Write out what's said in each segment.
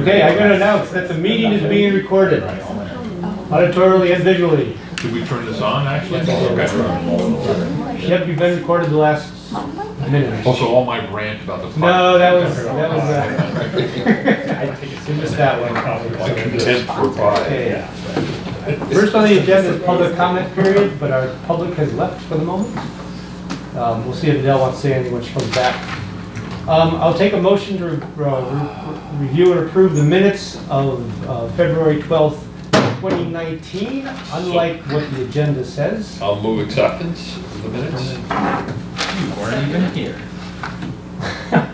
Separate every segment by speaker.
Speaker 1: Our convening.
Speaker 2: Sorry.
Speaker 1: Okay, I'm gonna announce that the meeting is being recorded auditorily and visually.
Speaker 2: Did we turn this on, actually? Okay.
Speaker 1: Yep, you've been recorded the last minute.
Speaker 2: Also, all my rant about the. park.
Speaker 1: No, that was, that was, uh, you missed that one.
Speaker 2: My contempt for pie.
Speaker 1: Okay. First on the agenda is public comment period, but our public has left for the moment. Um, We'll see if Adele wants to say anything when she comes back. Um, I'll take a motion to uh, re- review and approve the minutes of uh, February 12th, 2019, unlike what the agenda says.
Speaker 2: I'll move acceptance of the minutes.
Speaker 3: You weren't even here.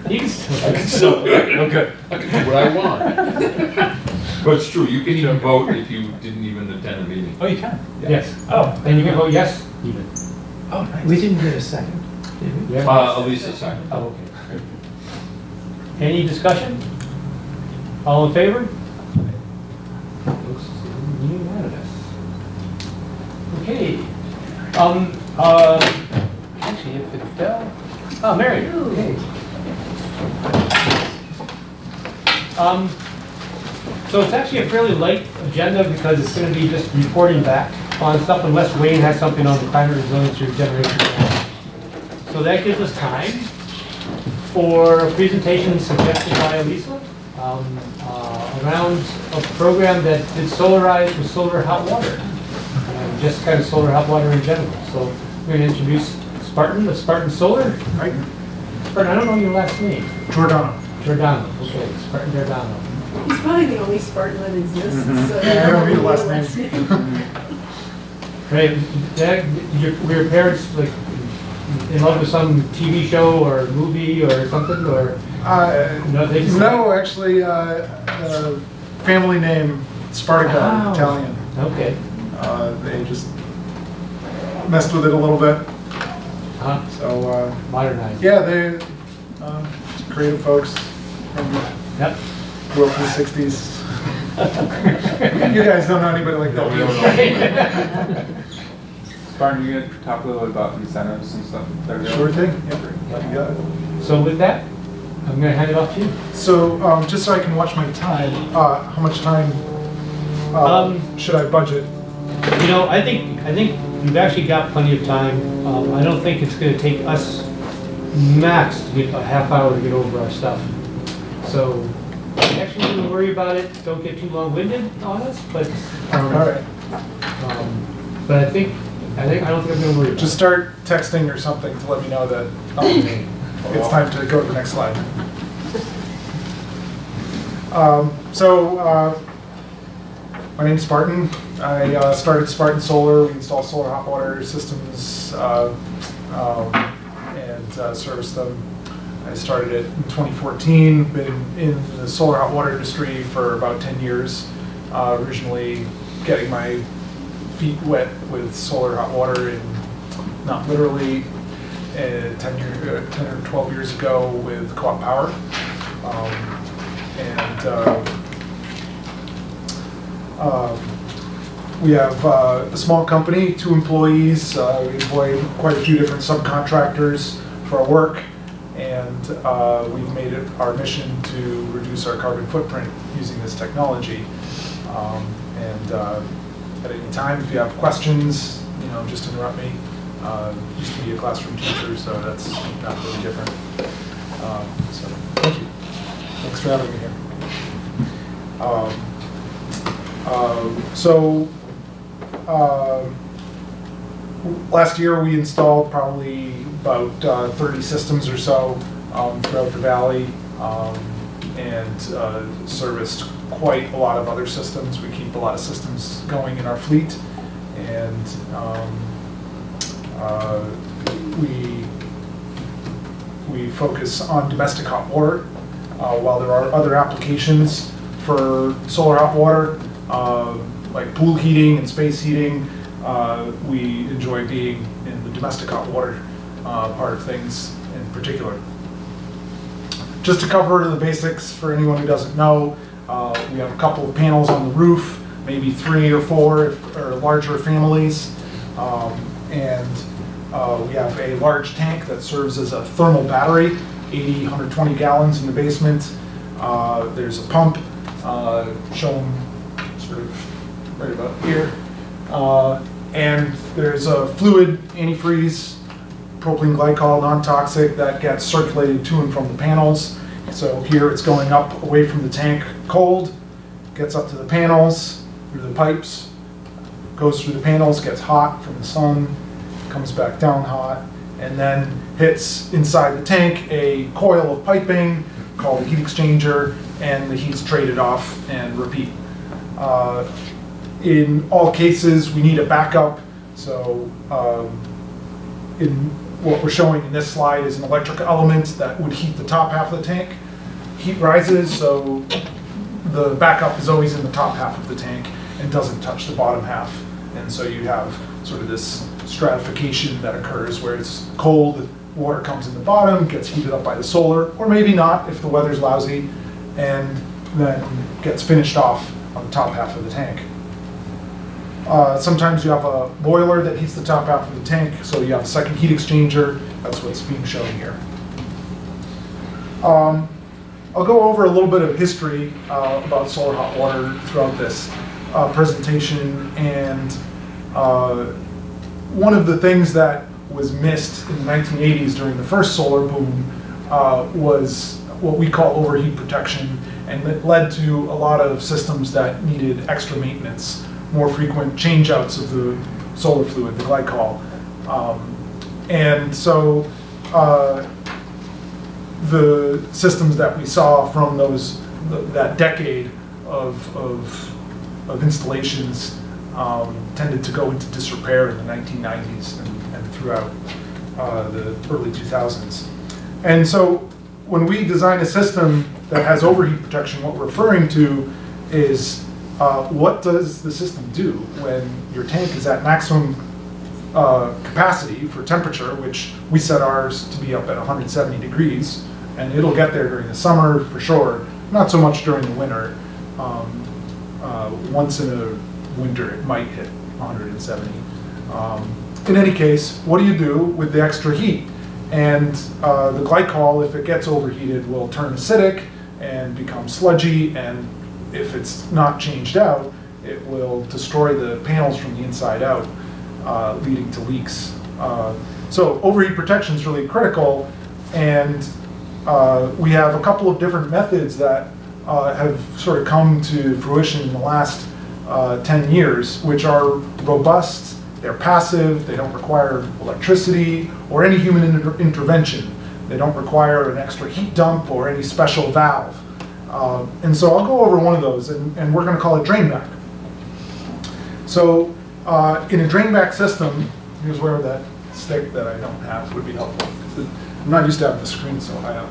Speaker 1: You can still-
Speaker 2: I can still, okay, I can do what I want. But it's true, you can even vote if you didn't even attend the meeting.
Speaker 3: Oh, you can?
Speaker 1: Yes,
Speaker 3: Oh,
Speaker 1: and you can vote yes even.
Speaker 3: oh, nice.
Speaker 4: We didn't get a second, did we?
Speaker 1: Yeah.
Speaker 2: Uh, Elisa second.
Speaker 1: Oh, okay. Any discussion? All in favor? Looks unanimous. Okay, um, uh, actually, if it fell, oh, Mary, okay. Um, so it's actually a fairly light agenda because it's gonna be just reporting back on stuff unless Wayne has something on the climate resilience or generation. plan. So that gives us time for presentations suggested by Elisa um, uh, around a program that did solarize with solar hot water, and just kind of solar hot water in general. So we're going to introduce Spartan, the Spartan Solar. Right. Spartan, I don't know your last name.
Speaker 5: Giordano.
Speaker 1: Giordano. Okay, Spartan Giordano.
Speaker 6: He's probably the only Spartan that exists, so.
Speaker 5: I don't need a last name.
Speaker 1: Right. That, your, were your parents like in love with some TV show or movie or something, or
Speaker 5: Uh,
Speaker 1: no? They just
Speaker 5: no, actually, uh, uh, family name Spartaco,
Speaker 1: Oh.
Speaker 5: Italian.
Speaker 1: Okay.
Speaker 5: Uh, they just messed with it a little bit.
Speaker 1: Huh?
Speaker 5: So, uh,
Speaker 1: Modernized.
Speaker 5: yeah, they uh, creative folks from
Speaker 1: Yep.
Speaker 5: grew up in the 60s. you guys don't know anybody like that.
Speaker 2: we
Speaker 5: do
Speaker 2: don't
Speaker 5: you?
Speaker 2: know.
Speaker 7: Spartan, you gonna talk a little bit about incentives and stuff?
Speaker 5: Sure
Speaker 7: available?
Speaker 5: thing. Yep. You got.
Speaker 1: So with that, I'm gonna hand it off to you.
Speaker 5: So, um, just so I can watch my time, uh, how much time uh,
Speaker 1: Um,
Speaker 5: should I budget?
Speaker 1: You know, I think, I think we've actually got plenty of time. Um, I don't think it's gonna take us max to get a half hour to get over our stuff. So, actually, don't worry about it, don't get too long-winded on us, but,
Speaker 5: All
Speaker 1: um,
Speaker 5: right.
Speaker 1: um, but I think, I think, I don't think I'm gonna worry about.
Speaker 5: Just start texting or something to let me know that um, it's time to go to the next slide. Um, So, uh, my is Spartan. I uh, started Spartan Solar. We install solar hot water systems uh, um, and uh, service them. I started it in 2014, been in the solar hot water industry for about 10 years. Uh, Originally getting my feet wet with solar hot water and not literally, uh, 10 year, uh, 10 or 12 years ago with Co-op Power. Um, And uh, um, we have uh, a small company, two employees. Uh, We employ quite a few different subcontractors for our work. And uh, we've made it our mission to reduce our carbon footprint using this technology. Um, And at any time, if you have questions, you know, just interrupt me. Uh, Used to be a classroom teacher, so that's not really different. Um, So, thank you. Thanks for having me here. Um, um, So, uh, last year, we installed probably about uh, 30 systems or so um, throughout the valley um, and uh, serviced quite a lot of other systems. We keep a lot of systems going in our fleet, and um, uh, we we focus on domestic hot water, uh, while there are other applications for solar hot water, uh, like pool heating and space heating. Uh, we enjoy being in the domestic hot water uh, part of things in particular. Just to cover the basics for anyone who doesn't know, uh, we have a couple of panels on the roof, maybe three or four if- or larger families. Um, And uh, we have a large tank that serves as a thermal battery 80, 120 gallons in the basement. Uh, There's a pump uh, shown sort of right about here. Uh, And there's a fluid antifreeze, propylene glycol, non-toxic, that gets circulated to and from the panels. So here it's going up away from the tank cold, gets up to the panels, through the pipes, goes through the panels, gets hot from the sun, comes back down hot, and then hits inside the tank a coil of piping called a heat exchanger, and the heat's traded off and repeat. Uh, In all cases, we need a backup, so um, in what we're showing in this slide is an electric element that would heat the top half of the tank. Heat rises, so the backup is always in the top half of the tank and doesn't touch the bottom half. And so you have sort of this stratification that occurs where it's cold, water comes in the bottom, gets heated up by the solar, or maybe not if the weather's lousy, and then gets finished off on the top half of the tank. Uh, Sometimes you have a boiler that heats the top half of the tank, so you have a second heat exchanger. That's what's being shown here. Um, I'll go over a little bit of history uh, about solar hot water throughout this uh, presentation. And uh, one of the things that was missed in the 1980s during the first solar boom uh, was what we call overheat protection. And it led to a lot of systems that needed extra maintenance, more frequent changeouts of the solar fluid, the glycol. Um, and so uh, the systems that we saw from those, th- that decade of, of, of installations um, tended to go into disrepair in the 1990s and, and throughout uh, the early 2000s. And so when we design a system that has overheat protection, what we're referring to is uh, what does the system do when your tank is at maximum uh, capacity for temperature, which we set ours to be up at 170 degrees, and it'll get there during the summer for sure, not so much during the winter. Um, uh, once in a winter, it might hit 170. Um, in any case, what do you do with the extra heat? And uh, the glycol, if it gets overheated, will turn acidic and become sludgy, and if it's not changed out, it will destroy the panels from the inside out uh, leading to leaks. Uh, so overheat protection is really critical, and uh, we have a couple of different methods that uh, have sort of come to fruition in the last uh, 10 years, which are robust, they're passive, they don't require electricity or any human inter- intervention. They don't require an extra heat dump or any special valve. Uh, and so I'll go over one of those, and, and we're going to call it drain back. So uh, in a drain back system, here's where that stick that I don't have would be helpful. I'm not used to having the screen so high up.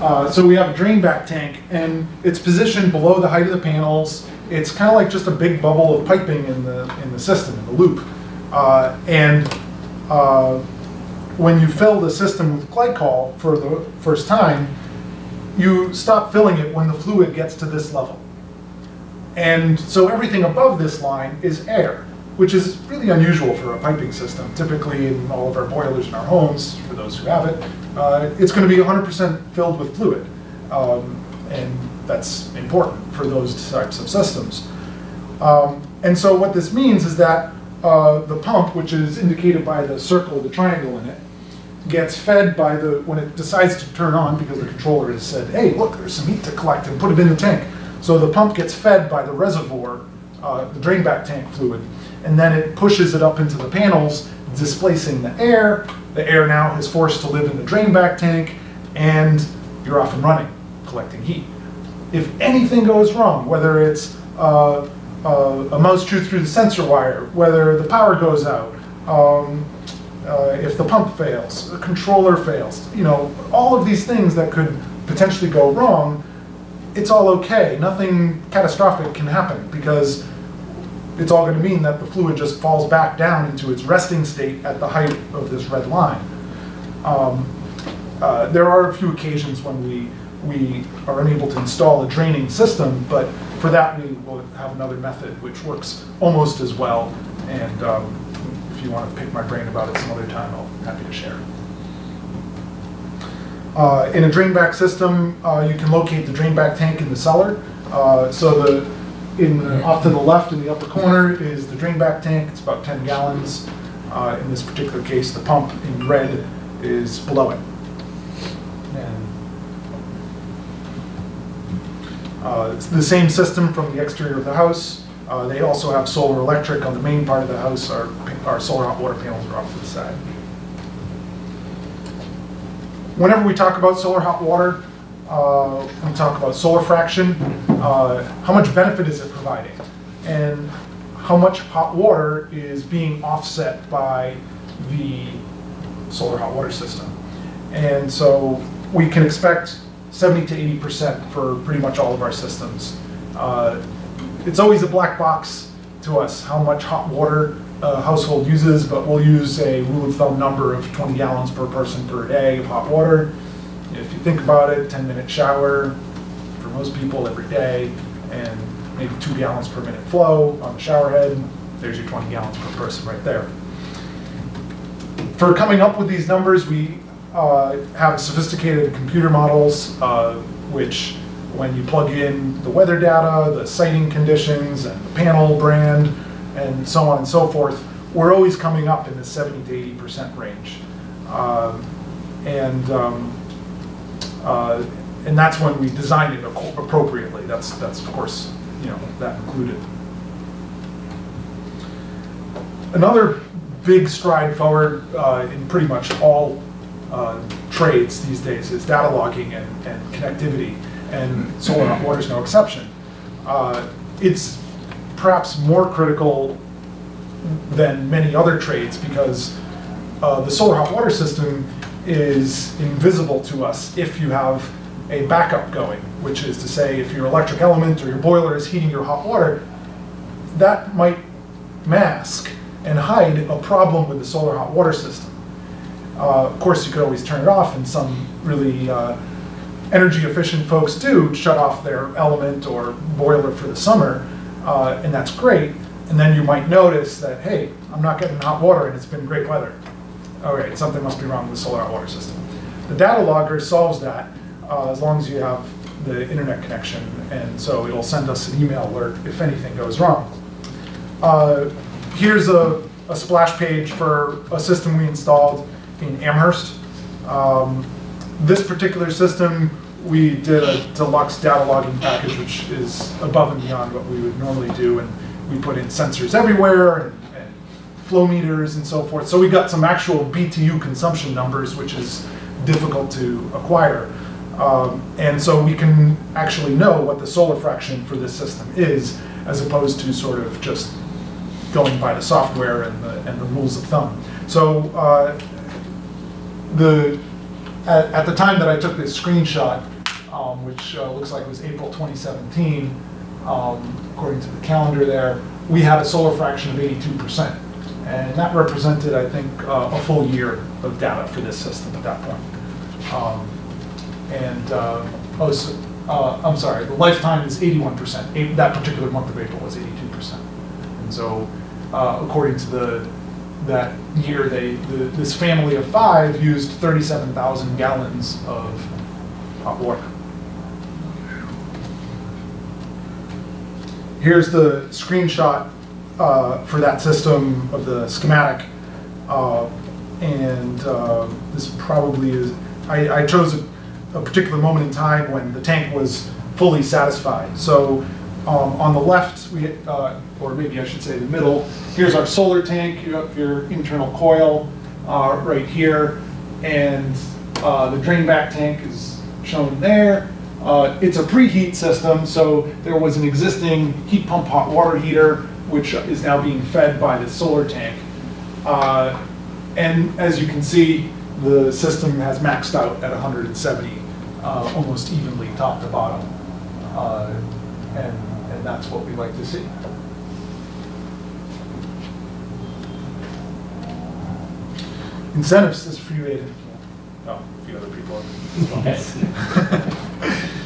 Speaker 5: Uh, so we have a drain back tank, and it's positioned below the height of the panels. It's kind of like just a big bubble of piping in the in the system, in the loop. Uh, and uh, when you fill the system with glycol for the first time, you stop filling it when the fluid gets to this level. And so everything above this line is air, which is really unusual for a piping system. Typically in all of our boilers in our homes, for those who have it, uh, it's going to be 100% filled with fluid. Um, and that's important for those types of systems. Um, and so what this means is that uh, the pump, which is indicated by the circle, the triangle in it, gets fed by the, when it decides to turn on, because the controller has said, hey, look, there's some heat to collect and put it in the tank. So the pump gets fed by the reservoir, uh, the drain back tank fluid, and then it pushes it up into the panels, displacing the air. The air now is forced to live in the drain back tank, and you're off and running, collecting heat. If anything goes wrong, whether it's uh, uh, a mouse chewed through the sensor wire, whether the power goes out, um, uh, if the pump fails, the controller fails, you know, all of these things that could potentially go wrong, it's all okay. Nothing catastrophic can happen because it's all going to mean that the fluid just falls back down into its resting state at the height of this red line. Um, uh, there are a few occasions when we we are unable to install a draining system, but for that we will have another method which works almost as well. And um, if you want to pick my brain about it some other time, I'll be happy to share. Uh, In a drain back system, uh, you can locate the drain back tank in the cellar. Uh, So the, in, the- off to the left in the upper corner is the drain back tank, it's about 10 gallons. Uh, In this particular case, the pump in red is below it. And uh, It's the same system from the exterior of the house. Uh, They also have solar electric on the main part of the house. Our, our solar hot water panels are off to the side. Whenever we talk about solar hot water, uh, we talk about solar fraction. uh, How much benefit is it providing? And how much hot water is being offset by the solar hot water system? And so we can expect 70 to 80% for pretty much all of our systems. Uh, It's always a black box to us how much hot water a household uses, but we'll use a rule of thumb number of 20 gallons per person per day of hot water. If you think about it, 10 minute shower for most people every day, and maybe two gallons per minute flow on the shower head, there's your 20 gallons per person right there. For coming up with these numbers, we uh, have sophisticated computer models, uh, which when you plug in the weather data, the sighting conditions, and the panel brand, and so on and so forth, we're always coming up in the 70 to 80 percent range. Um, And, um, uh, and that's when we designed it appropriately. That's, that's of course, you know, that included. Another big stride forward uh, in pretty much all uh, trades these days is data logging and, and connectivity, and solar hot water is no exception. Uh, It's perhaps more critical than many other trades because uh, the solar hot water system is invisible to us if you have a backup going, which is to say if your electric element or your boiler is heating your hot water, that might mask and hide a problem with the solar hot water system. Uh, of course, you could always turn it off, and some really uh, energy efficient folks do shut off their element or boiler for the summer, uh, and that's great. And then you might notice that, hey, I'm not getting hot water and it's been great weather. All right, something must be wrong with the solar water system. The data logger solves that uh, as long as you have the internet connection, and so it'll send us an email alert if anything goes wrong. Uh, Here's a, a splash page for a system we installed in Amherst. Um, This particular system, we did a deluxe data logging package, which is above and beyond what we would normally do, and we put in sensors everywhere, and and flow meters and so forth. So we got some actual BTU consumption numbers, which is difficult to acquire. Um, And so we can actually know what the solar fraction for this system is, as opposed to sort of just going by the software and the, and the rules of thumb. So uh, the, at, at the time that I took this screenshot, um, which uh, looks like it was April 2017, um, according to the calendar there, we had a solar fraction of 82%. And that represented, I think, uh, a full year of data for this system at that point. Um, And, uh, oh, so, uh, I'm sorry, the lifetime is 81%. A- That particular month of April was 82%. And so, uh, according to the, that year, they, the- this family of five used 37,000 gallons of hot water. Here's the screenshot uh, for that system of the schematic. Uh, And uh, this probably is, I, I chose a, a particular moment in time when the tank was fully satisfied. So um, on the left, we, uh, or maybe I should say the middle, here's our solar tank, you have your internal coil uh, right here, and uh, the drain back tank is shown there. Uh, It's a preheat system, so there was an existing heat pump hot water heater, which is now being fed by the solar tank. Uh, And as you can see, the system has maxed out at 170, uh, almost evenly top to bottom. And that's what we like to see. Incentives is for you, Aiden. Oh, a few other people. as well.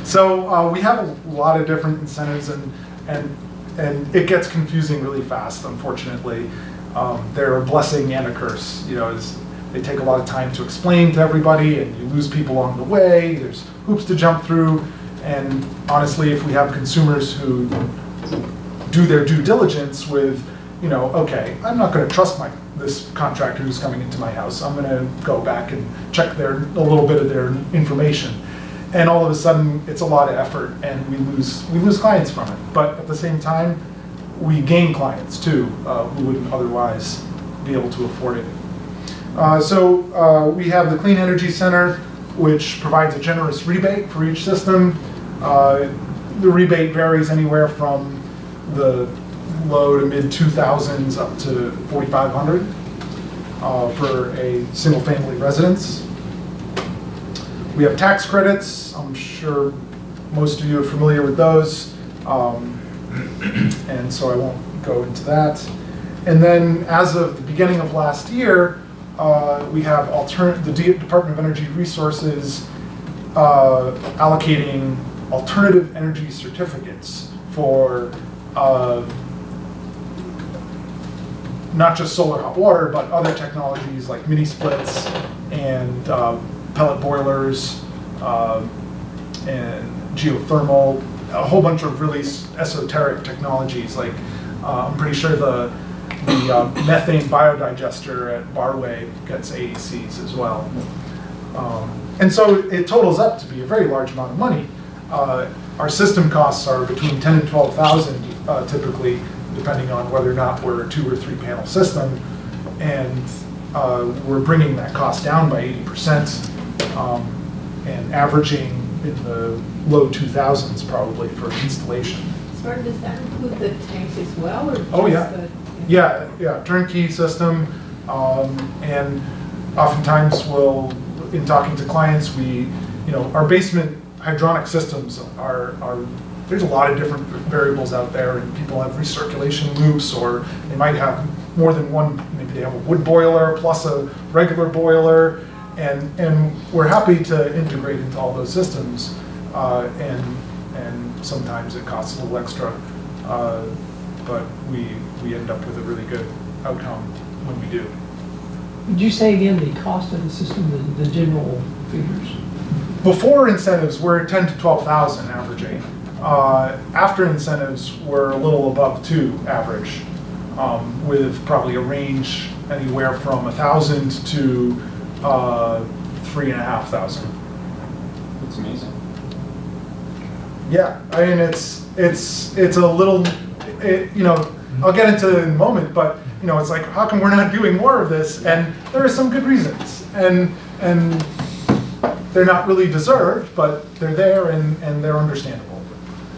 Speaker 5: So uh, we have a lot of different incentives and, and, and it gets confusing really fast, unfortunately. Um, They're a blessing and a curse, you know, as they take a lot of time to explain to everybody, and you lose people along the way. There's hoops to jump through, and honestly, if we have consumers who do their due diligence with, you know, okay, I'm not going to trust my this contractor who's coming into my house. I'm going to go back and check their a little bit of their information, and all of a sudden, it's a lot of effort, and we lose we lose clients from it. But at the same time, we gain clients too uh, who wouldn't otherwise be able to afford it. Uh, so uh, we have the Clean Energy Center, which provides a generous rebate for each system. Uh, the rebate varies anywhere from the low to mid 2000s up to 4500 uh, for a single family residence. We have tax credits. I'm sure most of you are familiar with those. Um, and so I won't go into that. And then as of the beginning of last year, uh, we have the D- Department of Energy Resources uh, allocating alternative energy certificates for uh, not just solar hot water, but other technologies like mini splits and uh, pellet boilers um, and geothermal, a whole bunch of really esoteric technologies. Like uh, I'm pretty sure the the uh, methane biodigester at Barway gets AECs as well. Um, and so it totals up to be a very large amount of money. Uh, our system costs are between 10 and 12,000 uh, typically, depending on whether or not we're a two or three panel system. And uh, we're bringing that cost down by 80% um, and averaging in the low 2000s probably for installation.
Speaker 6: Spartan, does that include the tanks as well, or just
Speaker 5: Oh, yeah.
Speaker 6: the?
Speaker 5: Yeah, yeah, turnkey system, um, and oftentimes we'll, in talking to clients, we, you know, our basement hydronic systems are, are, there's a lot of different variables out there, and people have recirculation loops, or they might have more than one, maybe they have a wood boiler plus a regular boiler, and, and we're happy to integrate into all those systems, uh, and, and sometimes it costs a little extra, uh, but we, we end up with a really good outcome when we do.
Speaker 4: Would you say again the cost of the system, the, the general figures?
Speaker 5: Before incentives, we're ten to twelve thousand averaging. Uh, after incentives, we're a little above two average, um, with probably a range anywhere from a thousand to uh, three and a half thousand.
Speaker 7: It's amazing.
Speaker 5: Yeah, I mean it's it's it's a little, it, you know, I'll get into it in a moment, but you know, it's like how come we're not doing more of this? And there are some good reasons, and and they're not really deserved, but they're there and and they're understandable.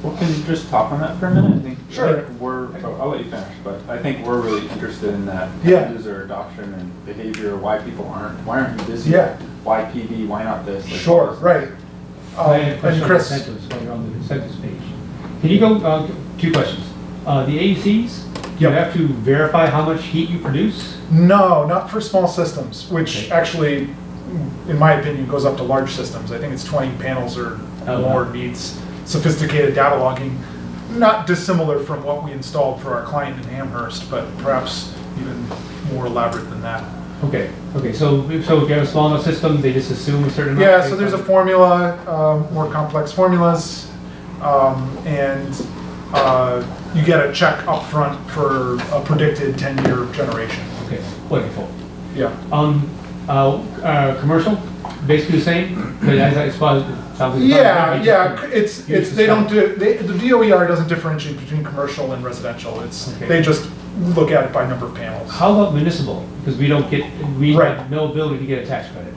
Speaker 7: Well, can you just talk on that for a minute? I think
Speaker 5: Sure.
Speaker 7: think we're, oh, I'll let you finish, but I think we're really interested in that
Speaker 5: Yeah.
Speaker 7: user adoption and behavior, why people aren't, why aren't you busy?
Speaker 5: Yeah.
Speaker 7: Why PV, why not this? Like,
Speaker 5: Sure,
Speaker 7: this-
Speaker 5: right. Um,
Speaker 1: I have
Speaker 5: and
Speaker 1: on
Speaker 5: Chris,
Speaker 1: incentives, while you're on the incentives page. Can you go, uh, two questions. Uh, the AECs, do you have to verify how much heat you produce?
Speaker 5: no, not for small systems, which
Speaker 1: Okay.
Speaker 5: actually, in my opinion, goes up to large systems. I think it's 20 panels or
Speaker 1: Oh,
Speaker 5: more
Speaker 1: wow.
Speaker 5: needs sophisticated data logging. Not dissimilar from what we installed for our client in Amherst, but perhaps even more elaborate than that.
Speaker 1: Okay, okay, so, so if you have a small enough system, they just assume a certain?
Speaker 5: Yeah, so there's a formula, um, more complex formulas, um, and uh, you get a check upfront for a predicted 10-year generation.
Speaker 1: Okay, wonderful.
Speaker 5: Yeah.
Speaker 1: Um, uh, uh, commercial, basically the same, but as I suppose, it sounds like.
Speaker 5: Yeah, yeah, c- it's, it's, they don't do, they, the DOER doesn't differentiate between commercial and residential. It's,
Speaker 1: Okay.
Speaker 5: they just look at it by number of panels.
Speaker 1: How about municipal? Because we don't get, we
Speaker 5: Right.
Speaker 1: have no ability to get a tax credit.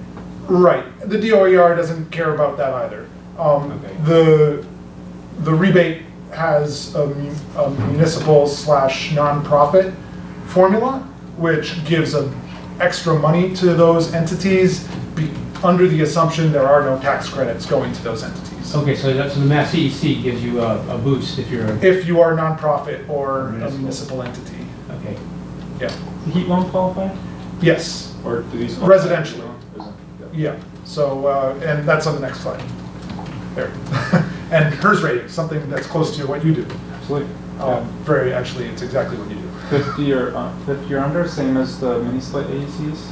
Speaker 5: Right, the DOER doesn't care about that either. Um,
Speaker 1: Okay.
Speaker 5: the, the rebate has a mu- a municipal slash nonprofit formula, which gives a extra money to those entities be, under the assumption there are no tax credits going to those entities.
Speaker 1: Okay, so that's, so the Mass CEC gives you a, a boost if you're,
Speaker 5: If you are a nonprofit or a
Speaker 1: Municipal.
Speaker 5: municipal entity,
Speaker 1: okay.
Speaker 5: yeah,
Speaker 7: The heat won't qualify?
Speaker 5: yes,
Speaker 7: Or do these?
Speaker 5: Residentially.
Speaker 7: Isn't-
Speaker 5: yeah. So, uh, and that's on the next slide. There. And HERS rating, something that's close to what you do.
Speaker 7: Absolutely.
Speaker 5: Um, Very, actually, it's exactly what you do.
Speaker 7: Fifty or, uh, fifty or under, same as the mini split AECs?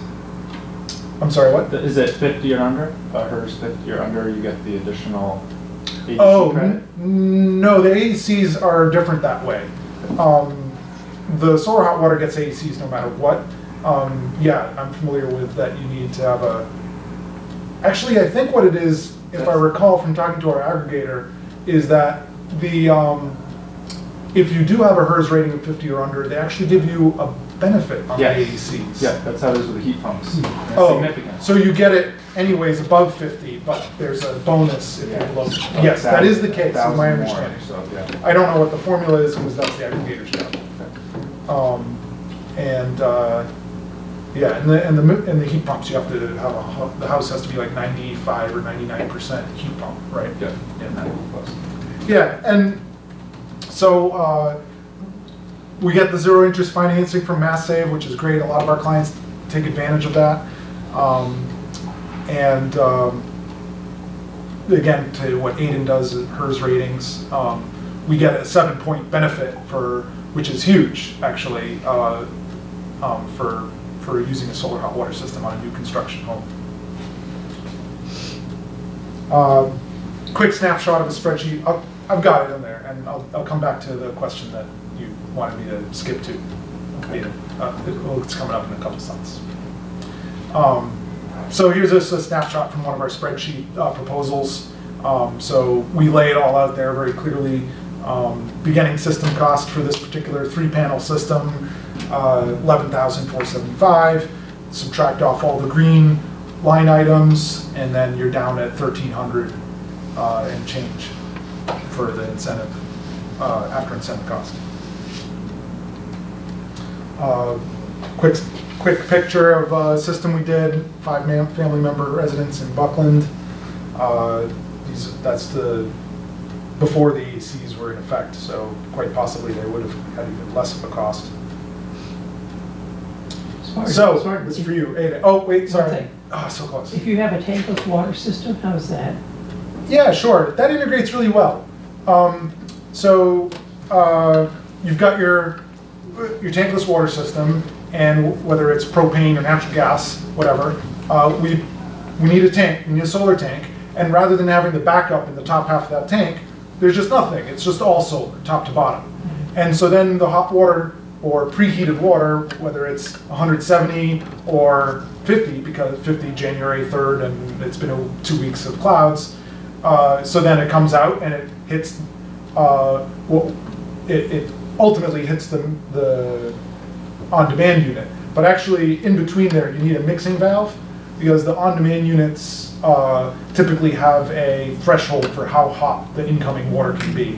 Speaker 5: I'm sorry, what?
Speaker 7: Is it fifty or under? Uh, HERS fifty or under, you get the additional AEC
Speaker 5: Oh,
Speaker 7: credit?
Speaker 5: no, the AECs are different that way. Um, the solar hot water gets AECs no matter what. Um, yeah, I'm familiar with that you need to have a, actually, I think what it is, if I recall from talking to our aggregator, is that the, um, if you do have a HERS rating of 50 or under, they actually give you a benefit on the
Speaker 7: Yeah.
Speaker 5: AECs.
Speaker 7: Yeah, that's how it is with the heat pumps. And
Speaker 5: Oh,
Speaker 7: significant.
Speaker 5: so you get it anyways above 50, but there's a bonus if you're below. Yes, that is the case, is
Speaker 7: Thousand
Speaker 5: my
Speaker 7: more,
Speaker 5: understanding.
Speaker 7: So, yeah.
Speaker 5: I don't know what the formula is because that's the aggregator's job. Um, and, uh, yeah, and the, and the, and the heat pumps, you have to have a, the house has to be like ninety-five or ninety-nine percent heat pump, right?
Speaker 7: Yeah, yeah, plus.
Speaker 5: Yeah, and so, uh, we get the zero interest financing from Mass Save, which is great. A lot of our clients take advantage of that. Um, and, um, again, to what Aiden does, HERS ratings, um, we get a seven point benefit for, which is huge, actually, uh, um, for, for using a solar hot water system on a new construction home. Um, Quick snapshot of a spreadsheet, I'll- I've got it in there, and I'll, I'll come back to the question that you wanted me to skip to. Aiden. Uh, it- It's coming up in a couple slides. Um, So here's just a snapshot from one of our spreadsheet uh, proposals. Um, So we lay it all out there very clearly. Um, Beginning system cost for this particular three-panel system, uh, 11,475. Subtract off all the green line items, and then you're down at 1,300 uh, and change for the incentive, uh, after incentive cost. Uh, Quick, quick picture of a system we did, five man, family member residents in Buckland. Uh, These, that's the, before the ACs were in effect, so quite possibly they would have had even less of a cost.
Speaker 4: As-
Speaker 5: So,
Speaker 4: as-
Speaker 5: this is for you, Ada. Oh, wait, sorry. Oh, so close.
Speaker 4: If you have a tankless water system, how's that?
Speaker 5: Yeah, sure. That integrates really well. Um, so uh, you've got your your tankless water system, and whether it's propane or natural gas, whatever, uh, we we need a tank. We need a solar tank, and rather than having the backup in the top half of that tank, there's just nothing. It's just all solar, top to bottom. And so then the hot water or preheated water, whether it's 170 or 50, because 50 January 3rd and it's been a- two weeks of clouds, uh, so then it comes out and it hits, uh, well, it, it ultimately hits the, the on-demand unit. But actually, in between there, you need a mixing valve because the on-demand units uh, typically have a threshold for how hot the incoming water can be,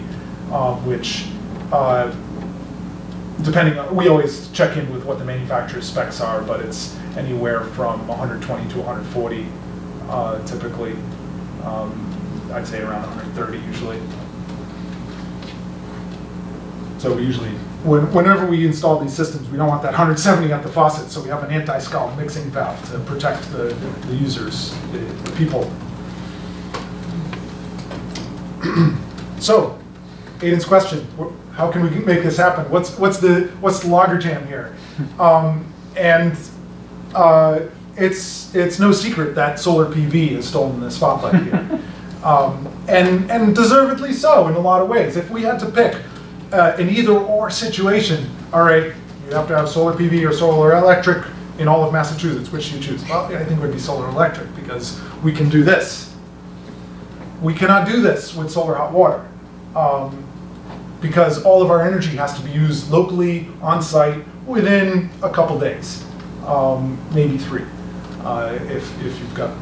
Speaker 5: um, which, uh, depending on, we always check in with what the manufacturer's specs are, but it's anywhere from 120 to 140 uh, typically. Um, I'd say around 130 usually. So we usually, when- whenever we install these systems, we don't want that 170 at the faucet, so we have an anti-scald mixing valve to protect the, the users, the the people. So, Aiden's question, how can we make this happen? What's, what's the, what's the logjam here? Um, and, uh, it's, it's no secret that solar PV has stolen the spotlight here. Um, and, and deservedly so in a lot of ways. If we had to pick uh, an either or situation, all right, you have to have solar PV or solar electric in all of Massachusetts, which do you choose? Well, I think it would be solar electric because we can do this. We cannot do this with solar hot water. Um, because all of our energy has to be used locally, on-site, within a couple days, um, maybe three, uh, if, if you've got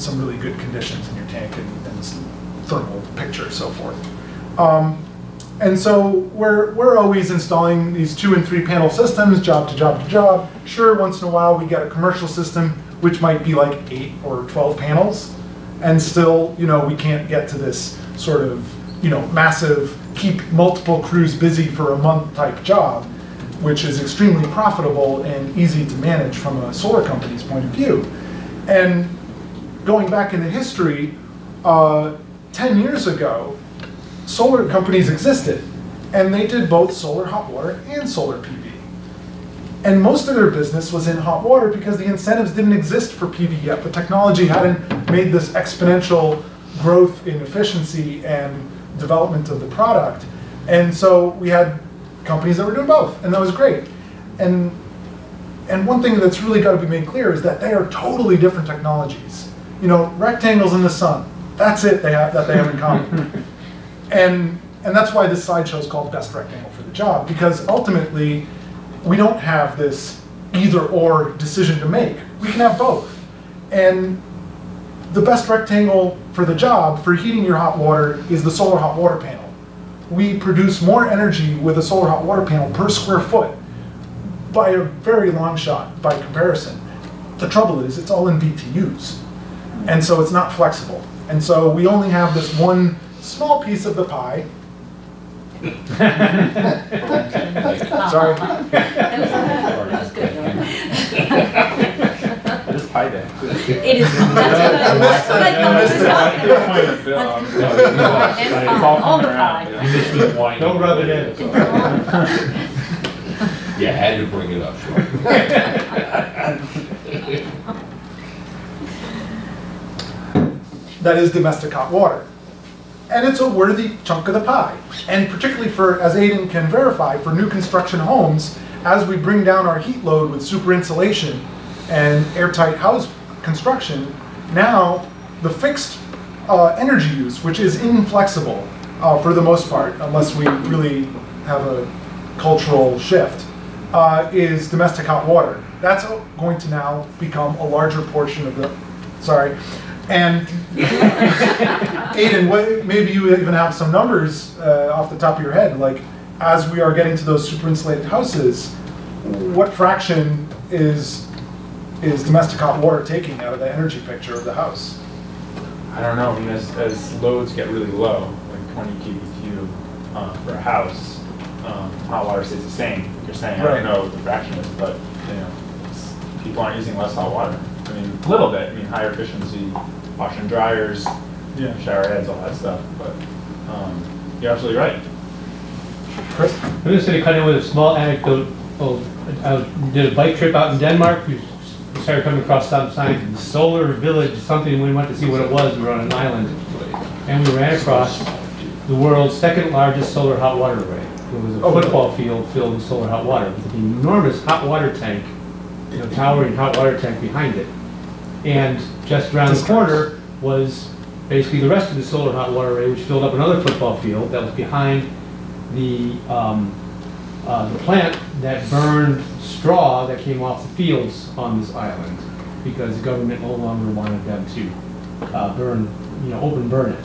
Speaker 5: some really good conditions in your tank and, and thermal picture so forth. Um, and so we're, we're always installing these two and three panel systems, job to job to job. Sure, once in a while we get a commercial system, which might be like eight or 12 panels. And still, you know, we can't get to this sort of, you know, massive, keep multiple crews busy for a month type job, which is extremely profitable and easy to manage from a solar company's point of view. And going back into history, uh, 10 years ago, solar companies existed, and they did both solar hot water and solar PV. And most of their business was in hot water because the incentives didn't exist for PV yet. The technology hadn't made this exponential growth in efficiency and development of the product. And so we had companies that were doing both, and that was great. And and one thing that's really got to be made clear is that they are totally different technologies. You know, rectangles in the sun. That's it they have that they have in common. and and that's why this slideshow is called Best Rectangle for the Job because ultimately we don't have this either or decision to make. We can have both. And the best rectangle for the job for heating your hot water is the solar hot water panel. We produce more energy with a solar hot water panel per square foot by a very long shot by comparison. The trouble is, it's all in BTUs. And so it's not flexible. And so we only have this one small piece of the pie. Sorry.
Speaker 6: That was good.
Speaker 7: It is Pi Day.
Speaker 6: It is, that's what I, that's what I thought we was talking about.
Speaker 7: It's all
Speaker 6: All the
Speaker 7: coming around.
Speaker 6: pie.
Speaker 2: You missed the wine.
Speaker 1: Don't rub it in.
Speaker 2: Yeah, had to bring it up, sure.
Speaker 5: That is domestic hot water. And it's a worthy chunk of the pie. And particularly for, as Aiden can verify, for new construction homes, as we bring down our heat load with super insulation and airtight house construction, now the fixed uh, energy use, which is inflexible uh, for the most part, unless we really have a cultural shift, uh, is domestic hot water. That's going to now become a larger portion of the, sorry. And Aiden, what, maybe you even have some numbers uh, off the top of your head, like as we are getting to those super insulated houses, what fraction is is domestic hot water taking out of the energy picture of the house?
Speaker 7: I don't know, I mean, as, as loads get really low, like twenty QBQ uh, for a house, um, hot water stays the same. You're saying, I don't know what the fraction is, but, you know, people aren't using less hot water. I mean, a little bit, I mean, higher efficiency, wash and dryers,
Speaker 5: Yeah.
Speaker 7: shower heads, all that stuff, but, um, you're absolutely right.
Speaker 1: I'm just gonna cut in with a small anecdote. Oh, I did a bike trip out in Denmark. We started coming across some signs, solar village, something, we went to see what it was. We were on an island. And we ran across the world's second largest solar hot water array. It was a
Speaker 5: Oh,
Speaker 1: football field filled with solar hot water with an enormous hot water tank, you know, towering hot water tank behind it. And just around the corner was basically the rest of the solar hot water array, which filled up another football field that was behind the, um, uh, the plant that burned straw that came off the fields on this island because the government no longer wanted them to uh, burn, you know, open burn it.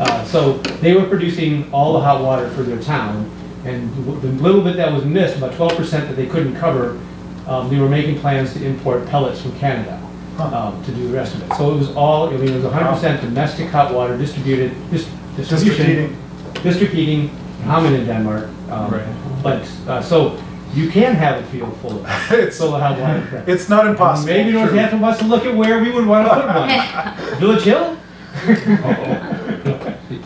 Speaker 1: Uh, So they were producing all the hot water for their town, and the little bit that was missed, about twelve percent that they couldn't cover, um, they were making plans to import pellets from Canada. Um, to do the rest of it. So it was all, I mean, it was hundred percent domestic hot water distributed, dis-
Speaker 5: District
Speaker 1: distribution.
Speaker 5: heating.
Speaker 1: District heating, common in Denmark. um,
Speaker 5: Right.
Speaker 1: But, uh, so you can have a field full of
Speaker 5: It's,
Speaker 1: solar hot water.
Speaker 5: it's not impossible.
Speaker 1: Maybe
Speaker 5: True.
Speaker 1: Northampton wants to look at where we would want to put one. Village Hill?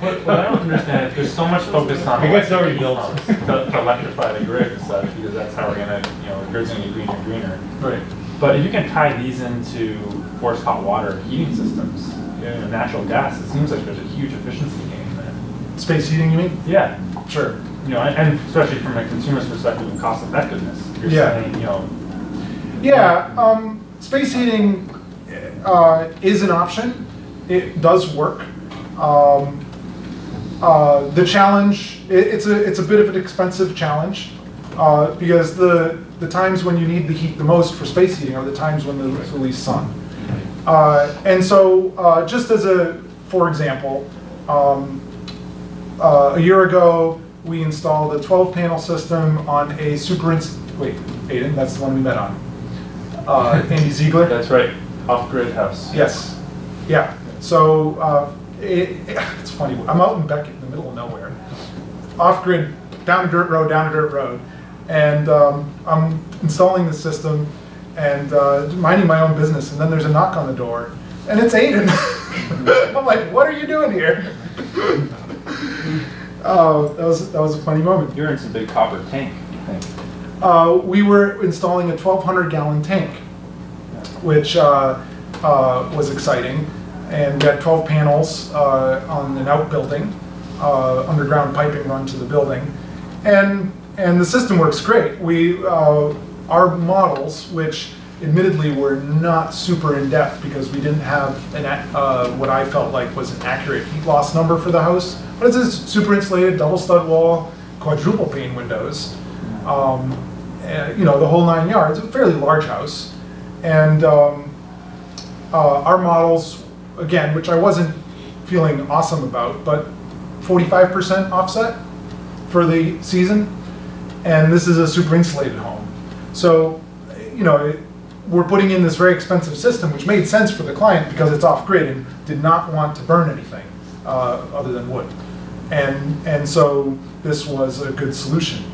Speaker 7: What, what I don't understand is there's so much focus on.
Speaker 1: I guess it's already built.
Speaker 7: To, to electrify the grid and such, because that's how we're gonna, you know, the grid's gonna get greener and greener.
Speaker 5: Right.
Speaker 7: But if you can tie these into forced hot water heating systems, and natural gas, it seems like there's a huge efficiency gain there.
Speaker 5: Space heating, you mean?
Speaker 7: Yeah,
Speaker 5: Sure.
Speaker 7: you know, and, and especially from a consumer's perspective and cost effectiveness. You're
Speaker 5: Yeah.
Speaker 7: saying, you know,
Speaker 5: Yeah, um, space heating uh, is an option. It does work. Um, uh, the challenge, it, it's a it's a bit of an expensive challenge uh, because the the times when you need the heat the most for space heating are the times when there's the least sun. Uh, and so, uh, just as a for example, um, uh, a year ago we installed a 12 panel system on a super. Wait, Aiden, that's the one we met on uh, Andy Ziegler.
Speaker 7: that's right, off-grid house.
Speaker 5: Yes, yeah. So uh, it, it's funny. I'm out in Becket, in the middle of nowhere, off grid, down a dirt road, down a dirt road, and um, I'm installing the system and uh, minding my own business. And then there's a knock on the door, and it's Aiden. I'm like, what are you doing here? Oh, that was that was a funny moment.
Speaker 7: You're in some big copper tank, think.
Speaker 5: Uh, we were installing a 1,200 gallon tank, which uh, uh, was exciting. And we had 12 panels uh, on an outbuilding, uh, underground piping run to the building. And, and the system works great. We, uh, our models, which admittedly were not super in-depth because we didn't have an, uh, what I felt like was an accurate heat loss number for the house. But it's a super insulated, double stud wall, quadruple pane windows. Um, uh, you know, the whole nine yards, a fairly large house. And um, uh, our models, again, which I wasn't feeling awesome about, but 45% offset for the season. And this is a super insulated home. So, you know, it, we're putting in this very expensive system, which made sense for the client because it's off grid and did not want to burn anything uh, other than wood. And, and so this was a good solution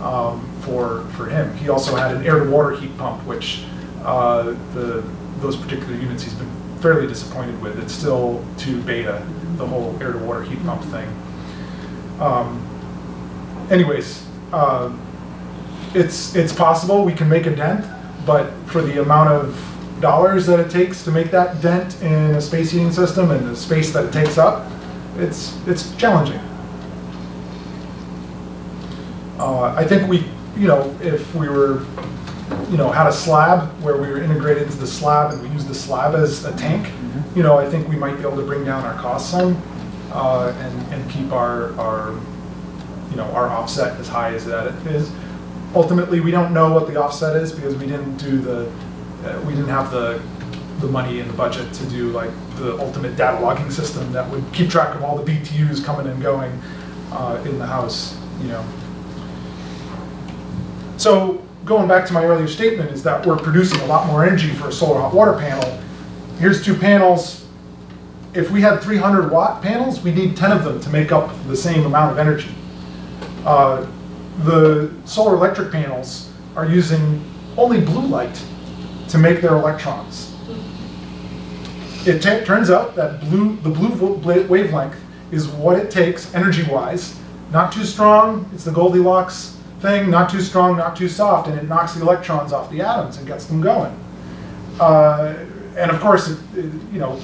Speaker 5: um, for, for him. He also had an air-to-water heat pump, which uh, the, those particular units he's been fairly disappointed with. It's still too beta, the whole air-to-water heat pump thing. Um, anyways, uh, it's, it's possible we can make a dent, but for the amount of dollars that it takes to make that dent in a space heating system and the space that it takes up, it's, it's challenging. Uh, I think we, you know, if we were, you know, had a slab where we were integrated into the slab and we used the slab as a tank, you know, I think we might be able to bring down our costs some uh, and, and keep our, our, you know, our offset as high as that is. Ultimately, we don't know what the offset is because we didn't do the, uh, we didn't have the, the money in the budget to do like the ultimate data logging system that would keep track of all the BTUs coming and going uh, in the house, you know. So going back to my earlier statement is that we're producing a lot more energy for a solar hot water panel. Here's two panels. If we had 300 watt panels, we need 10 of them to make up the same amount of energy. Uh, the solar electric panels are using only blue light to make their electrons. It turns out that blue, the blue wavelength is what it takes energy-wise. Not too strong, it's the Goldilocks thing, not too strong, not too soft, and it knocks the electrons off the atoms and gets them going. Uh, and of course, it, it, you know,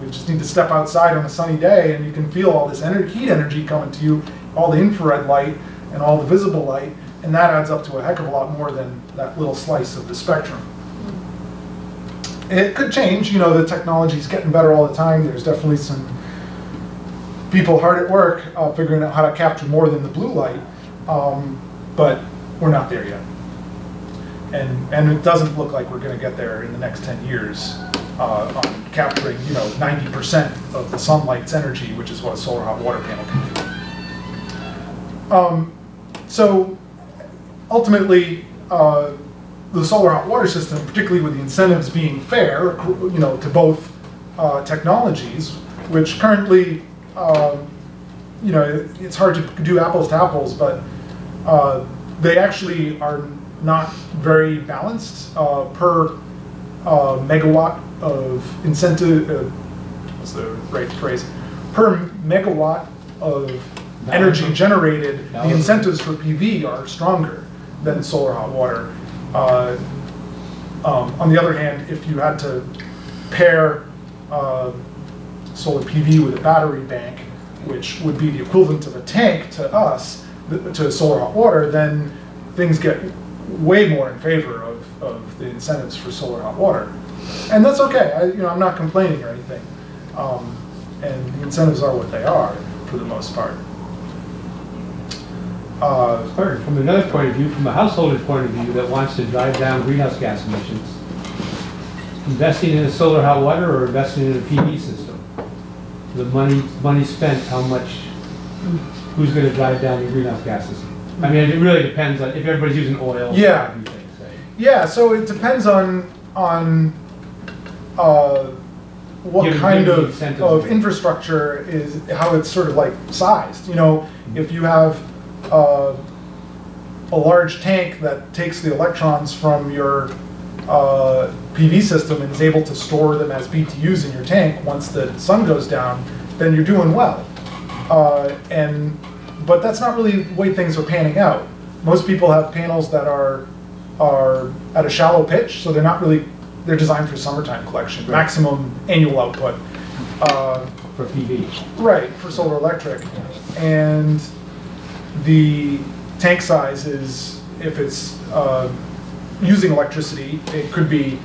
Speaker 5: we just need to step outside on a sunny day and you can feel all this ener- heat energy coming to you, all the infrared light and all the visible light, and that adds up to a heck of a lot more than that little slice of the spectrum. It could change, you know, the technology's getting better all the time. There's definitely some people hard at work uh, figuring out how to capture more than the blue light, um, but we're not there yet. And, and it doesn't look like we're going to get there in the next 10 years uh, on capturing, you know, 90% of the sunlight's energy, which is what a solar hot water panel can do. Um, so ultimately, uh, the solar hot water system, particularly with the incentives being fair, you know, to both uh, technologies, which currently, um, you know, it- it's hard to do apples to apples, but uh, they actually are not very balanced uh, per uh, megawatt of incentive. Uh, what's the right phrase? Per megawatt of energy generated, the incentives for PV are stronger than solar hot water. Uh, um, on the other hand, if you had to pair uh, solar PV with a battery bank, which would be the equivalent of a tank to us, to solar hot water, then things get way more in favor of, of the incentives for solar hot water. And that's okay, I, you know, I'm not complaining or anything. Um, and the incentives are what they are, for the most part. Uh,
Speaker 1: Or From another point of view, from a householder's point of view that wants to drive down greenhouse gas emissions, investing in a solar hot water or investing in a PV system? The money, money spent, how much, who's gonna drive down the greenhouse gases? I mean, it really depends on, if everybody's using oil.
Speaker 5: Yeah.
Speaker 1: everything, say.
Speaker 5: Yeah, so it depends on, on, uh, what
Speaker 1: Given-
Speaker 5: kind of, of infrastructure is, how it's sort of like sized, you know? If you have, uh, a large tank that takes the electrons from your, uh, PV system and is able to store them as BTUs in your tank once the sun goes down, then you're doing well. Uh, and, but that's not really the way things are panning out. most people have panels that are, are at a shallow pitch, so they're not really, they're designed for summertime collection, maximum annual output. Uh,
Speaker 1: For PV.
Speaker 5: Right, for solar electric. And the tank size is, if it's uh, using electricity, it could be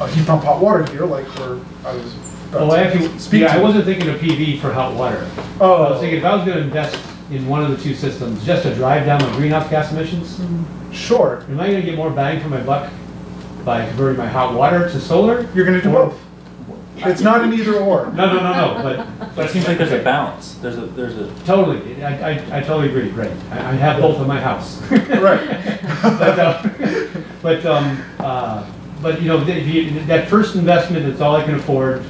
Speaker 5: a heat pump hot water heater, like where I was
Speaker 1: Well,
Speaker 5: about
Speaker 1: actually,
Speaker 5: to speak
Speaker 1: yeah, I wasn't thinking of PV for hot water. Oh. I was thinking if I was gonna invest in one of the two systems, just to drive down the greenhouse gas emissions,
Speaker 5: sure,
Speaker 1: am I gonna get more bang for my buck by converting my hot water to solar?
Speaker 5: you're gonna do
Speaker 1: Or-
Speaker 5: both. It's not an either or.
Speaker 1: No, no, no, no, but.
Speaker 3: But it seems like there's a balance, there's a, there's a,
Speaker 1: Totally, I, I, I totally agree, right. I, I have both in my house.
Speaker 5: Right.
Speaker 1: But, uh, but, um, uh, but, you know, the- the- that first investment, that's all I can afford.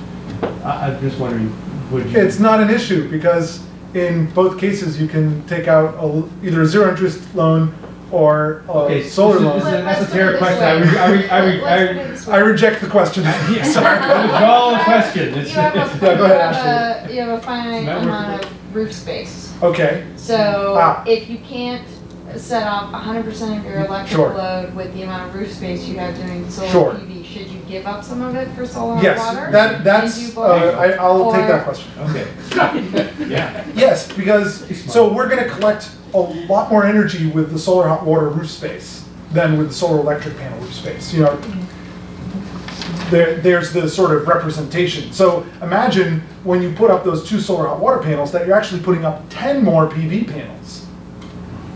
Speaker 1: I, I'm just wondering, would you?
Speaker 5: It's not an issue because in both cases, you can take out a- either a zero interest loan or
Speaker 1: Okay,
Speaker 5: solar
Speaker 1: this is-
Speaker 5: loan.
Speaker 1: This is an
Speaker 6: Let's put it
Speaker 1: esoteric question. I re- I re- I re- I re-
Speaker 6: put it this
Speaker 5: I reject the question. Sorry.
Speaker 1: Withdraw the question. It's-
Speaker 6: You have a,
Speaker 1: it's-
Speaker 6: you
Speaker 5: go ahead,
Speaker 6: have a, you have a finite amount of roof space.
Speaker 5: Okay,
Speaker 6: So
Speaker 5: Ah.
Speaker 6: if you can't set off hundred percent of your electric
Speaker 5: Sure.
Speaker 6: load with the amount of roof space you have doing solar
Speaker 5: Sure.
Speaker 6: PV, should you give up some of it for solar and
Speaker 5: yes,
Speaker 6: water?
Speaker 5: that, that's, uh. I, I'll take that question.
Speaker 1: Okay.
Speaker 3: yeah.
Speaker 5: Yes, because, so we're gonna collect a lot more energy with the solar hot water roof space than with the solar electric panel roof space, you know? There, there's the sort of representation. So imagine when you put up those two solar hot water panels, that you're actually putting up ten more PV panels.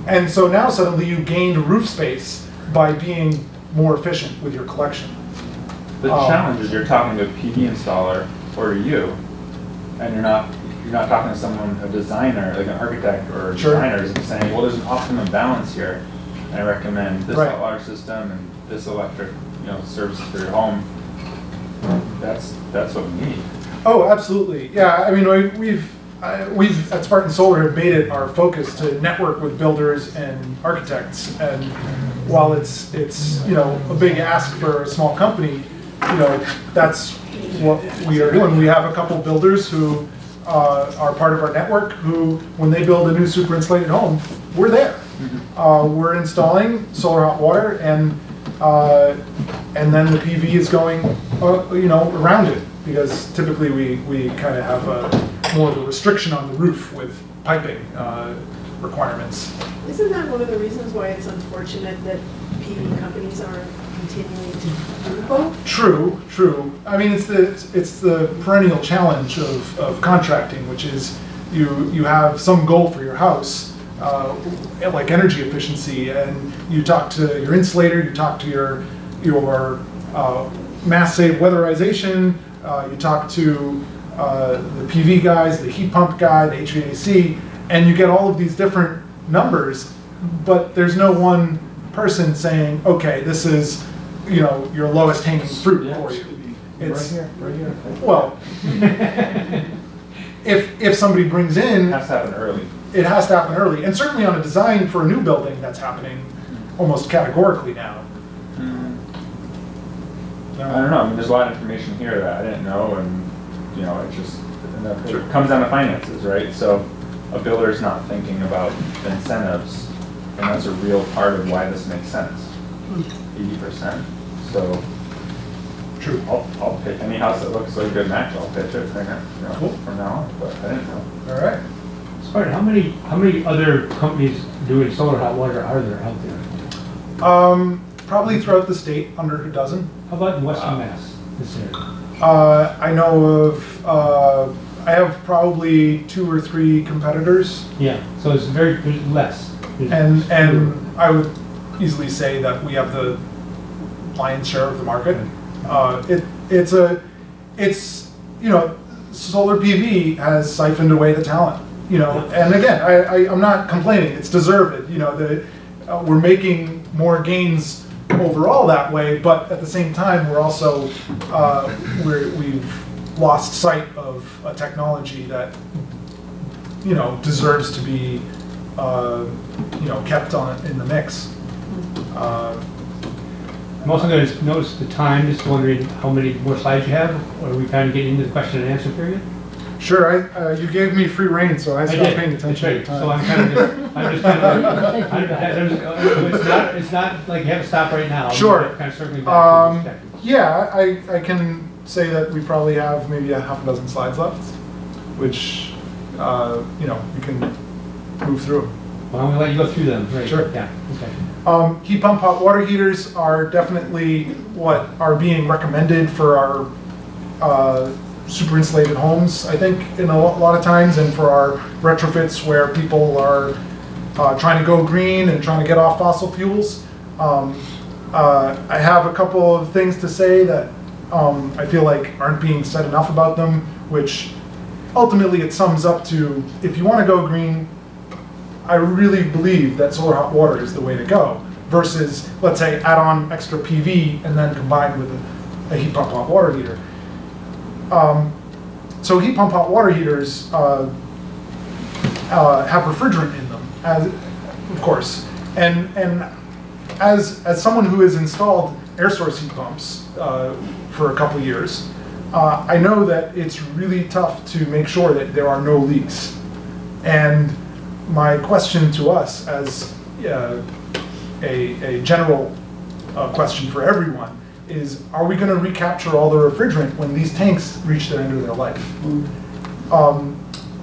Speaker 5: And so now suddenly you gained roof space by being more efficient with your collection.
Speaker 7: The
Speaker 5: Um,
Speaker 7: challenge is you're talking to a PV installer or you, and you're not, you're not talking to someone, a designer, like an architect or
Speaker 5: Sure.
Speaker 7: designers, and saying, well, there's an optimum balance here. And I recommend this
Speaker 5: Right.
Speaker 7: hot water system and this electric, you know, services for your home. That's, that's what we need.
Speaker 5: Oh, absolutely. Yeah, I mean, we- we've, I- we've, at Spartan Solar, have made it our focus to network with builders and architects. And while it's, it's, you know, a big ask for a small company, you know, that's what we are doing. We have a couple builders who uh, are part of our network who, when they build a new super insulated home, we're there. Uh, We're installing solar hot water and, uh, and then the PV is going, uh, you know, around it. Because typically we, we kind of have a, more of a restriction on the roof with piping uh, requirements.
Speaker 8: Isn't that one of the reasons why it's unfortunate that PV companies are continuing to?
Speaker 5: True, true. I mean, it's the, it's the perennial challenge of, of contracting, which is you, you have some goal for your house, uh, like energy efficiency, and you talk to your insulator, you talk to your, your uh, mass save weatherization, uh, you talk to uh, the PV guys, the heat pump guy, the HVAC, and you get all of these different numbers, but there's no one person saying, okay, this is, you know, your lowest hanging fruit for you. It's,
Speaker 7: right here.
Speaker 5: well, if, if somebody brings in...
Speaker 7: It
Speaker 5: in,
Speaker 7: has to happen early.
Speaker 5: it has to happen early, and certainly on a design for a new building, that's happening almost categorically now. Hmm.
Speaker 7: I don't know, I mean, there's a lot of information here that I didn't know, and, you know, it just, and that- it comes down to finances, right? So a builder's not thinking about incentives, and that's a real part of why this makes sense. Eighty percent, so
Speaker 5: True.
Speaker 7: I'll, I'll pitch, any house that looks like a good match, I'll pitch it, right now, you
Speaker 5: Cool.
Speaker 7: from now on, but I didn't know.
Speaker 5: All right.
Speaker 1: Spartan, how many, how many other companies doing solar hot water are there out there?
Speaker 5: Um, probably throughout the state, under a dozen.
Speaker 1: How about in Western Mass, this area?
Speaker 5: Uh, I know of, uh, I have probably two or three competitors,
Speaker 1: Yeah, so it's very, there's less. There's
Speaker 5: and,
Speaker 1: fewer.
Speaker 5: and I would easily say that we have the lion's share of the market. Uh, it, it's a, it's, you know, solar PV has siphoned away the talent, you know, and again, I, I, I'm not complaining, it's deserved, you know, the, uh, we're making more gains overall that way, but at the same time, we're also, uh, we're, we've lost sight of a technology that, you know, deserves to be, uh, you know, kept on, in the mix. Uh,
Speaker 1: I'm also going to notice the time, just wondering how many more slides you have, or are we kind of getting into the question and answer period?
Speaker 5: Sure, I, uh, you gave me free rein, so I
Speaker 1: I
Speaker 5: stopped
Speaker 1: did,
Speaker 5: paying attention
Speaker 1: right, so I'm kind of just, I'm just kind of, I'm- I'm uh, it's not, it's not like you have to stop right now.
Speaker 5: Sure.
Speaker 1: Kind of circling back
Speaker 5: Um, yeah, I, I can say that we probably have maybe a half a dozen slides left, which, uh, you know, we can move through.
Speaker 1: Well, I'm gonna let you go through them, right?
Speaker 5: Sure.
Speaker 1: Yeah, okay.
Speaker 5: Um, heat pump hot water heaters are definitely what are being recommended for our uh, super insulated homes, I think, in a lot of times, and for our retrofits where people are uh, trying to go green and trying to get off fossil fuels. Um, uh, I have a couple of things to say that um, I feel like aren't being said enough about them, which ultimately it sums up to if you want to go green, I really believe that solar hot water is the way to go versus, let's say, add on extra PV and then combine with a, a heat pump hot water heater. Um, so heat pump hot water heaters uh, uh, have refrigerant in them, as, of course. And, and as, as someone who has installed air source heat pumps uh, for a couple years, uh, I know that it's really tough to make sure that there are no leaks. And my question to us as uh, a, a general uh, question for everyone is, are we gonna recapture all the refrigerant when these tanks reach their end of their life? Um,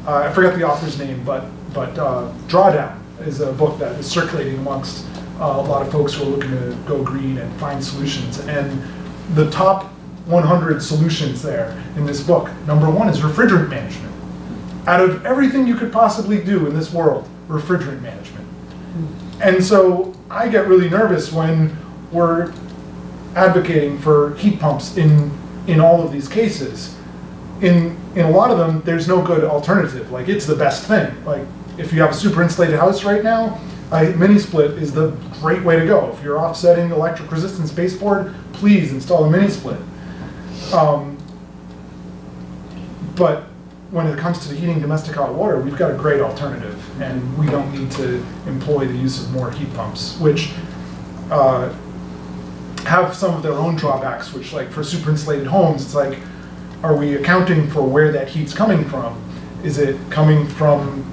Speaker 5: I forget the author's name, but, but uh, Drawdown is a book that is circulating amongst uh, a lot of folks who are looking to go green and find solutions. And the top 100 solutions there in this book, number one is refrigerant management. Out of everything you could possibly do in this world, refrigerant management. And so I get really nervous when we're advocating for heat pumps in, in all of these cases. In, in a lot of them, there's no good alternative. Like, it's the best thing. Like, if you have a super insulated house right now, a mini split is the great way to go. If you're offsetting electric resistance baseboard, please install a mini split. Um, but when it comes to heating domestic hot water, we've got a great alternative, and we don't need to employ the use of more heat pumps, which uh, have some of their own drawbacks, which like for super insulated homes, it's like, are we accounting for where that heat's coming from? Is it coming from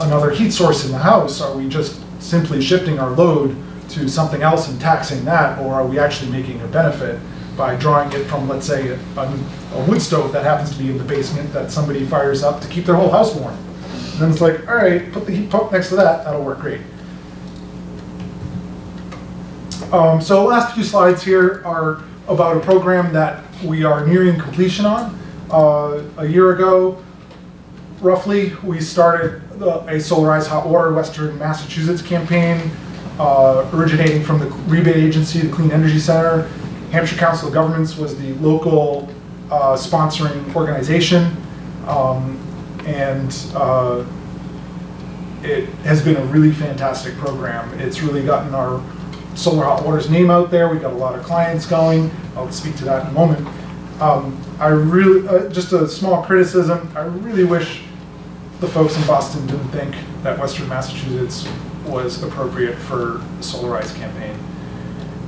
Speaker 5: another heat source in the house? Are we just simply shifting our load to something else and taxing that, or are we actually making a benefit by drawing it from, let's say, a, a wood stove that happens to be in the basement that somebody fires up to keep their whole house warm? And then it's like, all right, put the heat pump next to that, that'll work great. Um, so last few slides here are about a program that we are nearing completion on. Uh, a year ago, roughly, we started the- a Solarize Hot Water Western Massachusetts campaign, uh, originating from the rebate agency, the Clean Energy Center. Hampshire Council of Governments was the local uh, sponsoring organization. Um, and uh, it has been a really fantastic program. It's really gotten our Solar Hot Water's name out there. We've got a lot of clients going. I'll speak to that in a moment. Um, I really, uh, just a small criticism, I really wish the folks in Boston didn't think that Western Massachusetts was appropriate for the Solarize campaign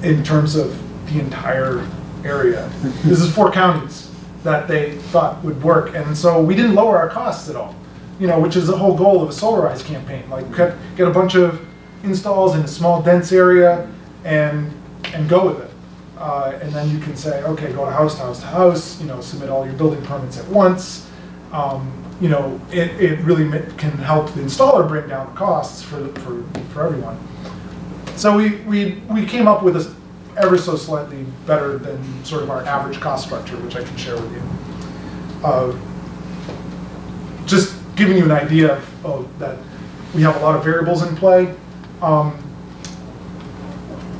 Speaker 5: in terms of the entire area. This is four counties that they thought would work, and so we didn't lower our costs at all. You know, which is the whole goal of a Solarize campaign, like get, get a bunch of installs in a small dense area and, and go with it. Uh, and then you can say, okay, go to house to house to house, you know, submit all your building permits at once. Um, you know, it, it really can help the installer bring down the costs for, for, for everyone. So we, we, we came up with a ever so slightly better than sort of our average cost structure, which I can share with you. Uh, just giving you an idea of, of that we have a lot of variables in play. Um,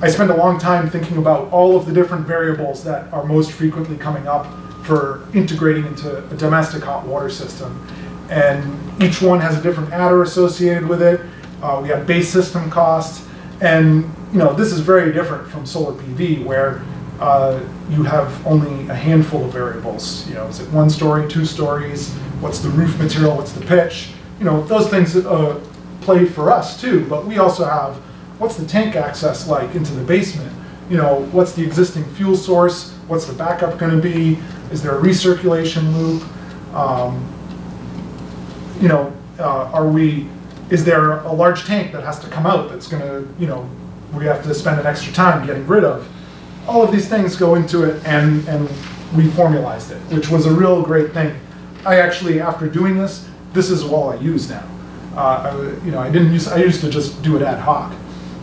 Speaker 5: I spend a long time thinking about all of the different variables that are most frequently coming up for integrating into a domestic hot water system. And each one has a different adder associated with it. Uh, we have base system costs. And you know, this is very different from solar PV where uh, you have only a handful of variables. You know, is it one story, two stories? What's the roof material? What's the pitch? You know, those things uh, play for us too, but we also have what's the tank access like into the basement? You know, what's the existing fuel source? What's the backup going to be? Is there a recirculation loop? Um, you know, uh, are we, is there a large tank that has to come out that's gonna, you know, we have to spend an extra time getting rid of? All of these things go into it and, and we formalized it, which was a real great thing. I actually, after doing this, this is all I use now. Uh, I, you know, I didn't use, I used to just do it ad hoc.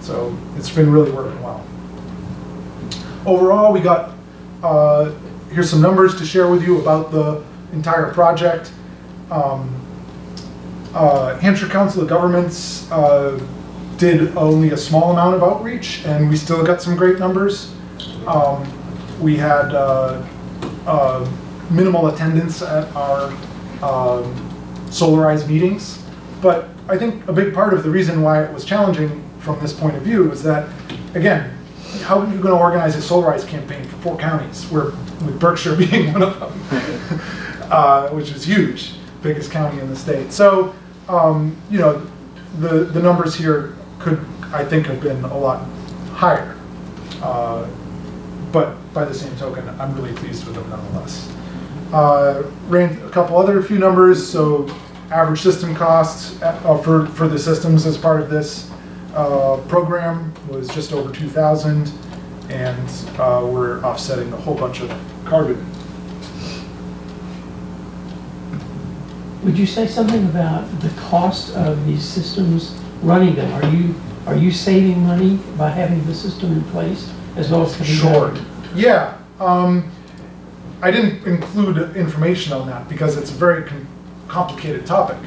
Speaker 5: So it's been really working well. Overall, we got, uh, here's some numbers to share with you about the entire project. Um, uh, Hampshire Council of Governments uh, did only a small amount of outreach, and we still got some great numbers. Um, We had uh, uh, minimal attendance at our um, solarized meetings, but I think a big part of the reason why it was challenging from this point of view is that, again, how are you going to organize a solarized campaign for four counties, where, with Berkshire being one of them, uh, which is huge, biggest county in the state. So, um, you know, the, the numbers here could, I think, have been a lot higher. Uh, But by the same token, I'm really pleased with them nonetheless. Uh, Ran a couple other few numbers, so average system costs uh, for, for the systems as part of this uh, program was just over 2,000, and uh, we're offsetting a whole bunch of carbon.
Speaker 4: Would you say something about the cost of these systems, running them? Are you, are you saving money by having the system in place as well as having?
Speaker 5: Sure. Yeah, um, I didn't include information on that because it's a very com- complicated topic.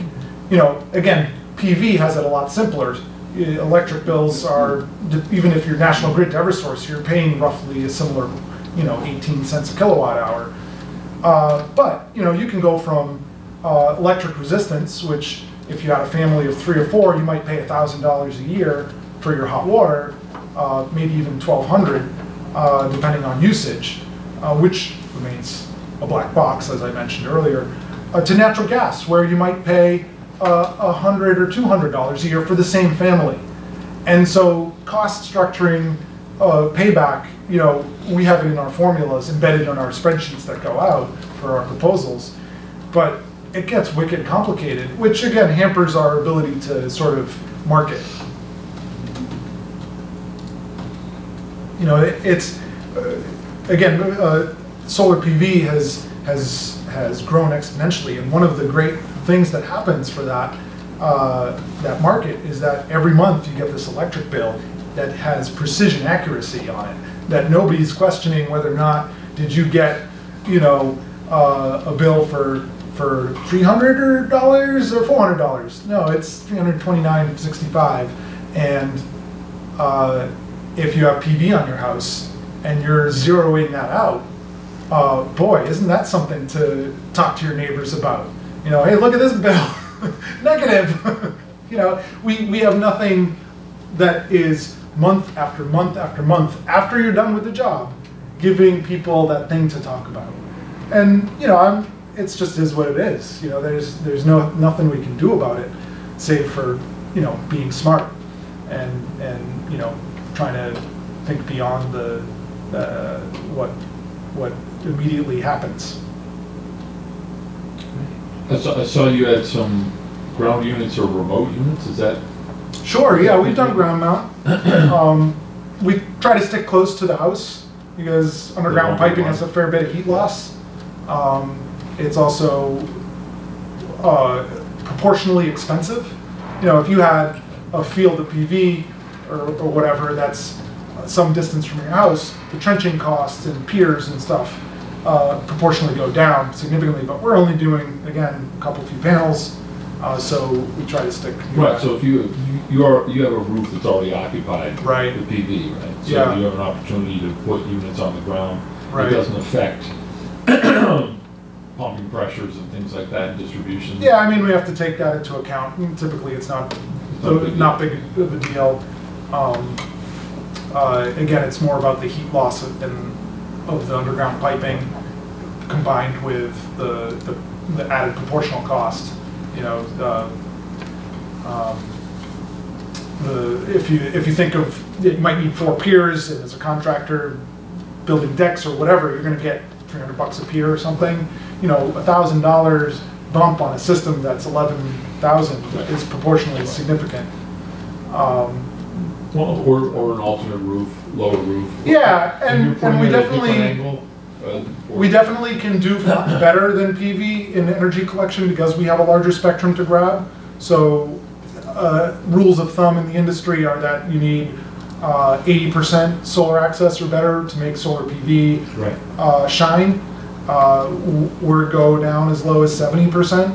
Speaker 5: You know, again, PV has it a lot simpler. Electric bills are, even if you're National Grid to Eversource, you're paying roughly a similar, you know, 18 cents a kilowatt hour. Uh, but, you know, you can go from uh, electric resistance, which if you had a family of three or four, you might pay $1,000 a year for your hot water, uh, maybe even 1,200, uh, depending on usage, uh, which remains a black box, as I mentioned earlier, uh, to natural gas, where you might pay uh, 100 or $200 a year for the same family. And so cost structuring, uh, payback, you know, we have it in our formulas embedded in our spreadsheets that go out for our proposals. But it gets wicked complicated, which again hampers our ability to sort of market. You know, it, it's, uh, again, uh, solar PV has, has, has grown exponentially. And one of the great things that happens for that, uh, that market is that every month you get this electric bill that has precision accuracy on it, that nobody's questioning whether or not, did you get, you know, uh, a bill for, for three hundred dollars or four hundred dollars? No, it's three hundred twenty-nine sixty-five. And, uh, if you have PV on your house and you're zeroing that out, uh, boy, isn't that something to talk to your neighbors about? You know, hey, look at this bill, negative. you know, we, we have nothing that is month after month after month after you're done with the job, giving people that thing to talk about. And you know, I'm, it's just is what it is. You know, there's there's no nothing we can do about it, save for you know being smart and and you know trying to think beyond the uh, what what immediately happens.
Speaker 2: I saw, I saw you had some ground units or remote units, is that?
Speaker 5: Sure, yeah, we've done ground mount. Um, we try to stick close to the house because underground piping has a fair bit of heat loss. Um, it's also uh, proportionally expensive. You know, if you had a field of PV or, or whatever that's some distance from your house, the trenching costs and piers and stuff uh, proportionally go down significantly. But we're only doing, again, a couple few panels, uh, so we try to stick.
Speaker 2: Right, so if you, you- you are, you have a roof that's already occupied.
Speaker 5: Right.
Speaker 2: With PV, right? So
Speaker 5: Yeah.
Speaker 2: you have an opportunity to put units on the ground.
Speaker 5: Right.
Speaker 2: It doesn't affect pumping pressures and things like that, and distribution.
Speaker 5: Yeah, I mean, we have to take that into account. Mm, Typically, it's not,
Speaker 2: not a big
Speaker 5: not big of a deal. Um, uh, Again, it's more about the heat loss of- than of the underground piping combined with the, the- the added proportional cost. You know, the, um, the, if you, if you think of, you might need four piers, and as a contractor building decks or whatever, you're gonna get three hundred bucks a pier or something. You know, a thousand dollars bump on a system that's eleven thousand is proportionally significant. Um,
Speaker 2: Well, or, or an alternate roof, lower roof.
Speaker 5: Yeah,
Speaker 2: And
Speaker 5: and, we
Speaker 2: at a different
Speaker 5: definitely,
Speaker 2: angle, uh,
Speaker 5: we definitely can do better than PV in energy collection because we have a larger spectrum to grab. So, uh, rules of thumb in the industry are that you need uh, eighty percent solar access or better to make solar PV
Speaker 2: Right.
Speaker 5: uh, shine. Uh, We're go down as low as seventy percent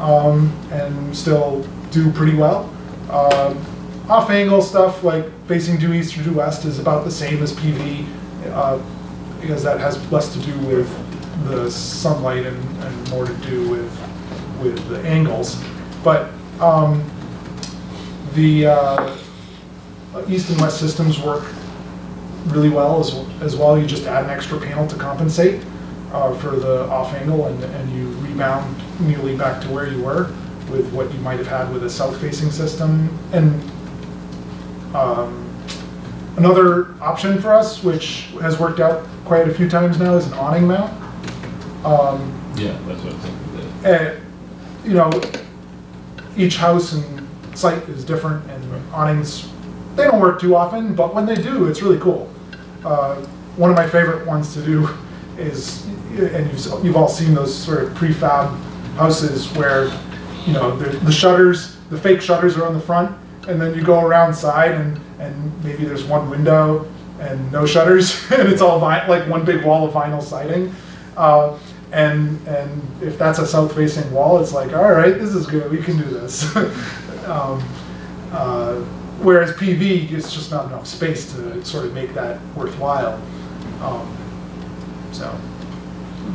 Speaker 5: um, and still do pretty well. Uh, Off-angle stuff like facing due east or due west is about the same as PV uh, because that has less to do with the sunlight and, and more to do with with the angles. But um, the uh, east and west systems work really well as, as well. You just add an extra panel to compensate uh, for the off angle and, and you rebound nearly back to where you were with what you might have had with a south-facing system. And um, another option for us, which has worked out quite a few times now, is an awning mount. Um,
Speaker 2: Yeah, that's what I'm thinking.
Speaker 5: and, you know, each house and site is different, and awnings, they don't work too often, but when they do, it's really cool. Uh, One of my favorite ones to do is, and you've, you've all seen those sort of prefab houses where, you know, the the shutters, the fake shutters are on the front, and then you go around side and, and maybe there's one window and no shutters, and it's all like one big wall of vinyl siding. Uh, and, and if that's a south-facing wall, it's like, all right, this is good, we can do this. Um, uh, Whereas PV, it's just not enough space to sort of make that worthwhile. Um, So,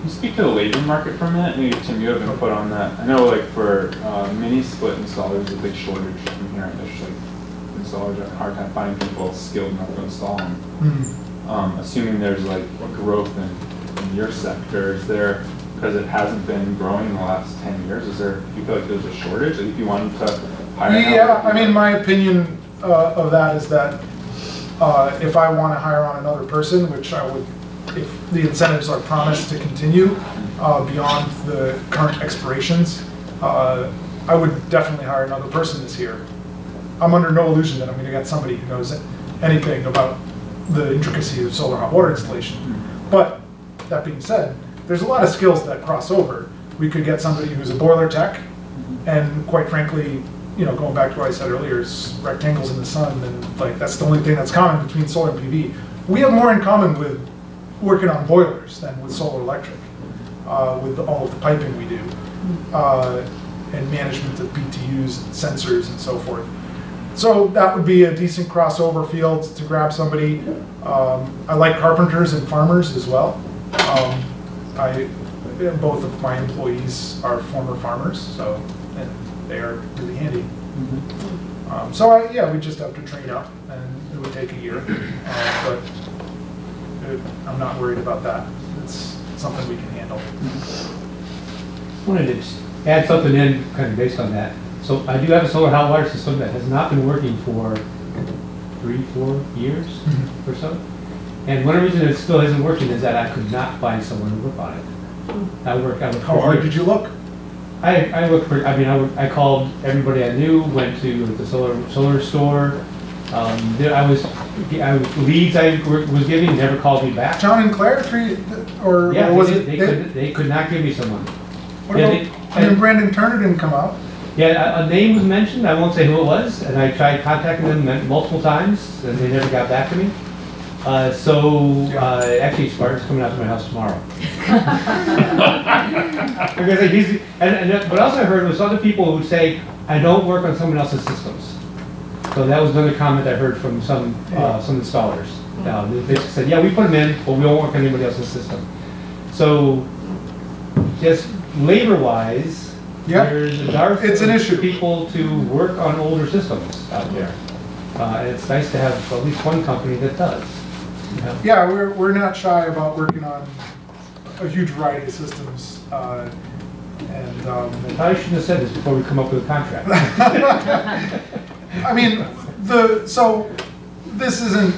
Speaker 7: you speak to the labor market for a minute? Maybe Tim, you have input on that. I know like for uh, mini split installers, there's a big shortage in here. There's like installers have a hard time finding people skilled enough to install them.
Speaker 5: mm,
Speaker 7: Um, assuming there's like a growth in, in your sector, is there, because it hasn't been growing in the last ten years, is there, do you feel like there's a shortage? Like if you wanted to hire?
Speaker 5: Yeah, I mean, my opinion uh, of that is that uh, if I want to hire on another person, which I would, if the incentives are promised to continue uh, beyond the current expirations, uh, I would definitely hire another person this year. I'm under no illusion that I'm going to get somebody who knows anything about the intricacy of solar hot water installation. But that being said, there's a lot of skills that cross over. We could get somebody who's a boiler tech, and quite frankly, you know, going back to what I said earlier, is rectangles in the sun, and like, that's the only thing that's common between solar and PV. We have more in common with working on boilers than with solar electric, uh, with all of the piping we do, uh, and management of BTUs, and sensors, and so forth. So that would be a decent crossover field to grab somebody. Um, I like carpenters and farmers as well. Um, I, both of my employees are former farmers, so, and they are really handy. Um, so I, yeah, we just have to train up, and it would take a year, uh, but it- I'm not worried about that. It's something we can handle.
Speaker 1: I Wanted to add something in, kind of based on that. So I do have a solar hot water system that has not been working for three, four years mm-hmm. or so. And one reason it still isn't working is that I could not find someone to work on it. I work, I.
Speaker 5: How hard did you look?
Speaker 1: I, I looked for, I mean, I, I called everybody I knew, went to the solar, solar store. Um, there, I was, I, was- leads I was giving never called me back.
Speaker 5: John and Claire, three, or
Speaker 1: Yeah,
Speaker 5: or was
Speaker 1: they,
Speaker 5: it?
Speaker 1: they
Speaker 5: they-
Speaker 1: could, they could not give me someone.
Speaker 5: What
Speaker 1: yeah,
Speaker 5: about,
Speaker 1: they-
Speaker 5: mean, Brandon Turner didn't come out.
Speaker 1: Yeah, a, a name was mentioned, I won't say who it was, and I tried contacting them multiple times, and they never got back to me. Uh, so, uh, actually Spartan's coming out to my house tomorrow. Because these, and, and, but also I heard was other people who would say, I don't work on someone else's systems. So that was another comment I heard from some, uh, some installers. Uh, they basically said, yeah, we put them in, but we don't work on anybody else's system. So, just labor-wise,
Speaker 5: Yeah.
Speaker 1: there's a dearth
Speaker 5: It's an issue.
Speaker 1: people to work on older systems out there. Uh, and it's nice to have at least one company that does. you know?
Speaker 5: Yeah, we're, we're not shy about working on a huge variety of systems. uh, And, um,
Speaker 1: I probably shouldn't have said this before we come up with a contract.
Speaker 5: I mean, the, so, this isn't,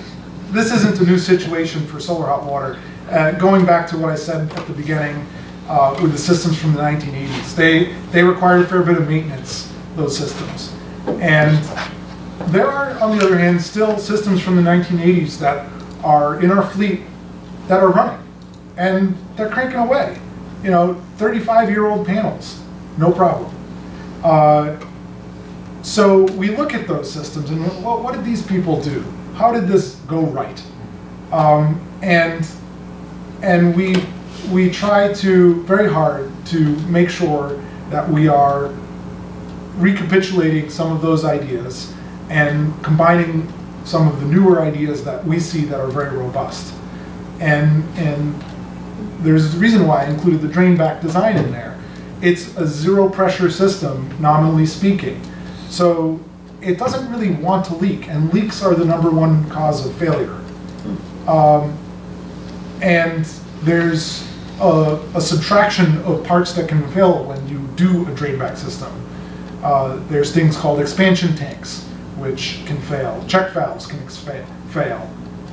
Speaker 5: this isn't a new situation for solar hot water. Uh, going back to what I said at the beginning, uh, with the systems from the 1980s. They, they required a fair bit of maintenance, those systems. And there are, on the other hand, still systems from the 1980s that are in our fleet that are running, and they're cranking away. You know, 35-year-old panels, no problem. Uh, so we look at those systems and what, did these people do? How did this go right? Um, and and we we try to very hard to make sure that we are recapitulating some of those ideas and combining some of the newer ideas that we see that are very robust. And and there's a reason why I included the drain back design in there. It's a zero pressure system, nominally speaking. So it doesn't really want to leak, and leaks are the number one cause of failure. Um, and there's a, a subtraction of parts that can fail when you do a drainback system. Uh, there's things called expansion tanks, which can fail. Check valves can fail.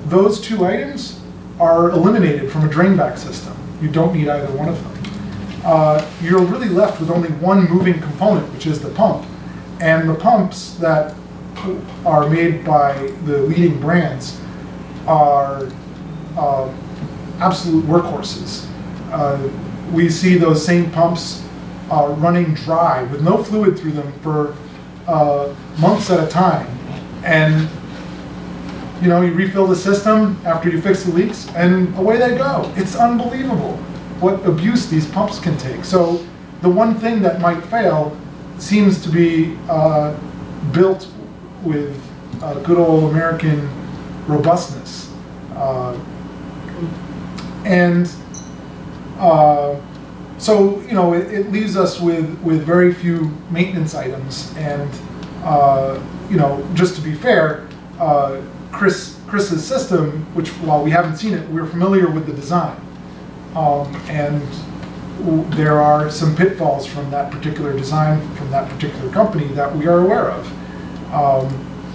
Speaker 5: Those two items are eliminated from a drainback system. You don't need either one of them. Uh, you're really left with only one moving component, which is the pump. And the pumps that are made by the leading brands are uh, absolute workhorses. Uh, we see those same pumps uh, running dry with no fluid through them for uh, months at a time. And you know, you refill the system after you fix the leaks, and away they go. It's unbelievable what abuse these pumps can take. So the one thing that might fail seems to be uh, built with uh, good old American robustness. Uh, and uh, so, you know, it, it leaves us with, with very few maintenance items. And, uh, you know, just to be fair, Chris, Chris's system, which while we haven't seen it, we're familiar with the design. Um, and there are some pitfalls from that particular design, from that particular company that we are aware of. Um,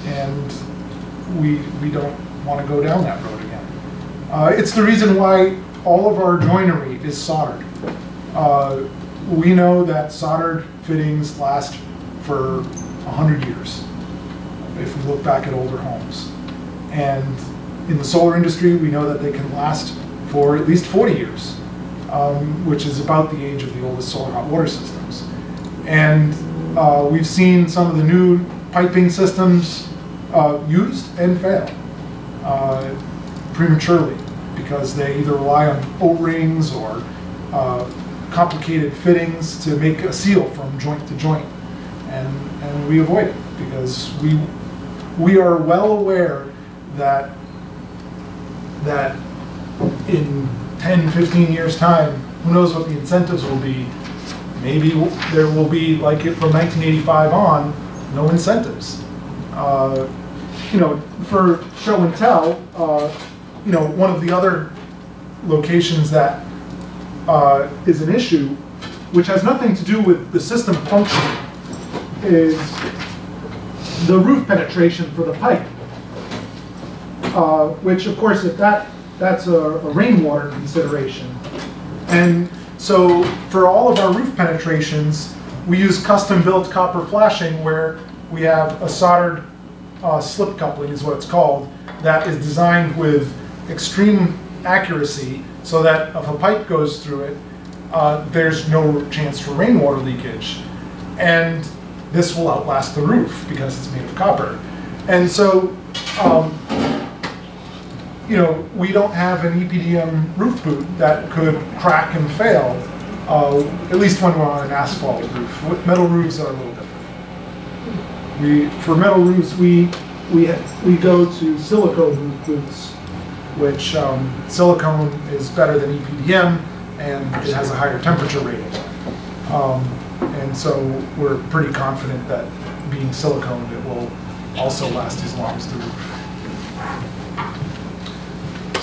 Speaker 5: and we, we don't want to go down that road again. Uh, it's the reason why all of our joinery is soldered. Uh, we know that soldered fittings last for 100 years if we look back at older homes. And in the solar industry, we know that they can last for at least 40 years, um, which is about the age of the oldest solar hot water systems. And uh, we've seen some of the new piping systems uh, used and fail uh, prematurely because they either rely on O-rings or uh, complicated fittings to make a seal from joint to joint. And, and we avoid it because we, we are well aware that, that in 10, 15 years' time, who knows what the incentives will be. Maybe there will be, like it from 1985 on, no incentives. Uh, You know, for show and tell, uh, you know, one of the other locations that uh, is an issue, which has nothing to do with the system functioning, is the roof penetration for the pipe. Uh, which of course, if that, that's a a rainwater consideration. And so for all of our roof penetrations, we use custom-built copper flashing where we have a soldered uh, slip coupling is what it's called, that is designed with extreme accuracy so that if a pipe goes through it, uh, there's no chance for rainwater leakage. And this will outlast the roof because it's made of copper. And so, um, you know, we don't have an EPDM roof boot that could crack and fail, uh, at least when we're on an asphalt roof. Metal roofs are a little different. We, for metal roofs, we, we, we go to silicone roof boots, which um, silicone is better than EPDM and it has a higher temperature rating. Um, and so we're pretty confident that being silicone, it will also last as long as the roof.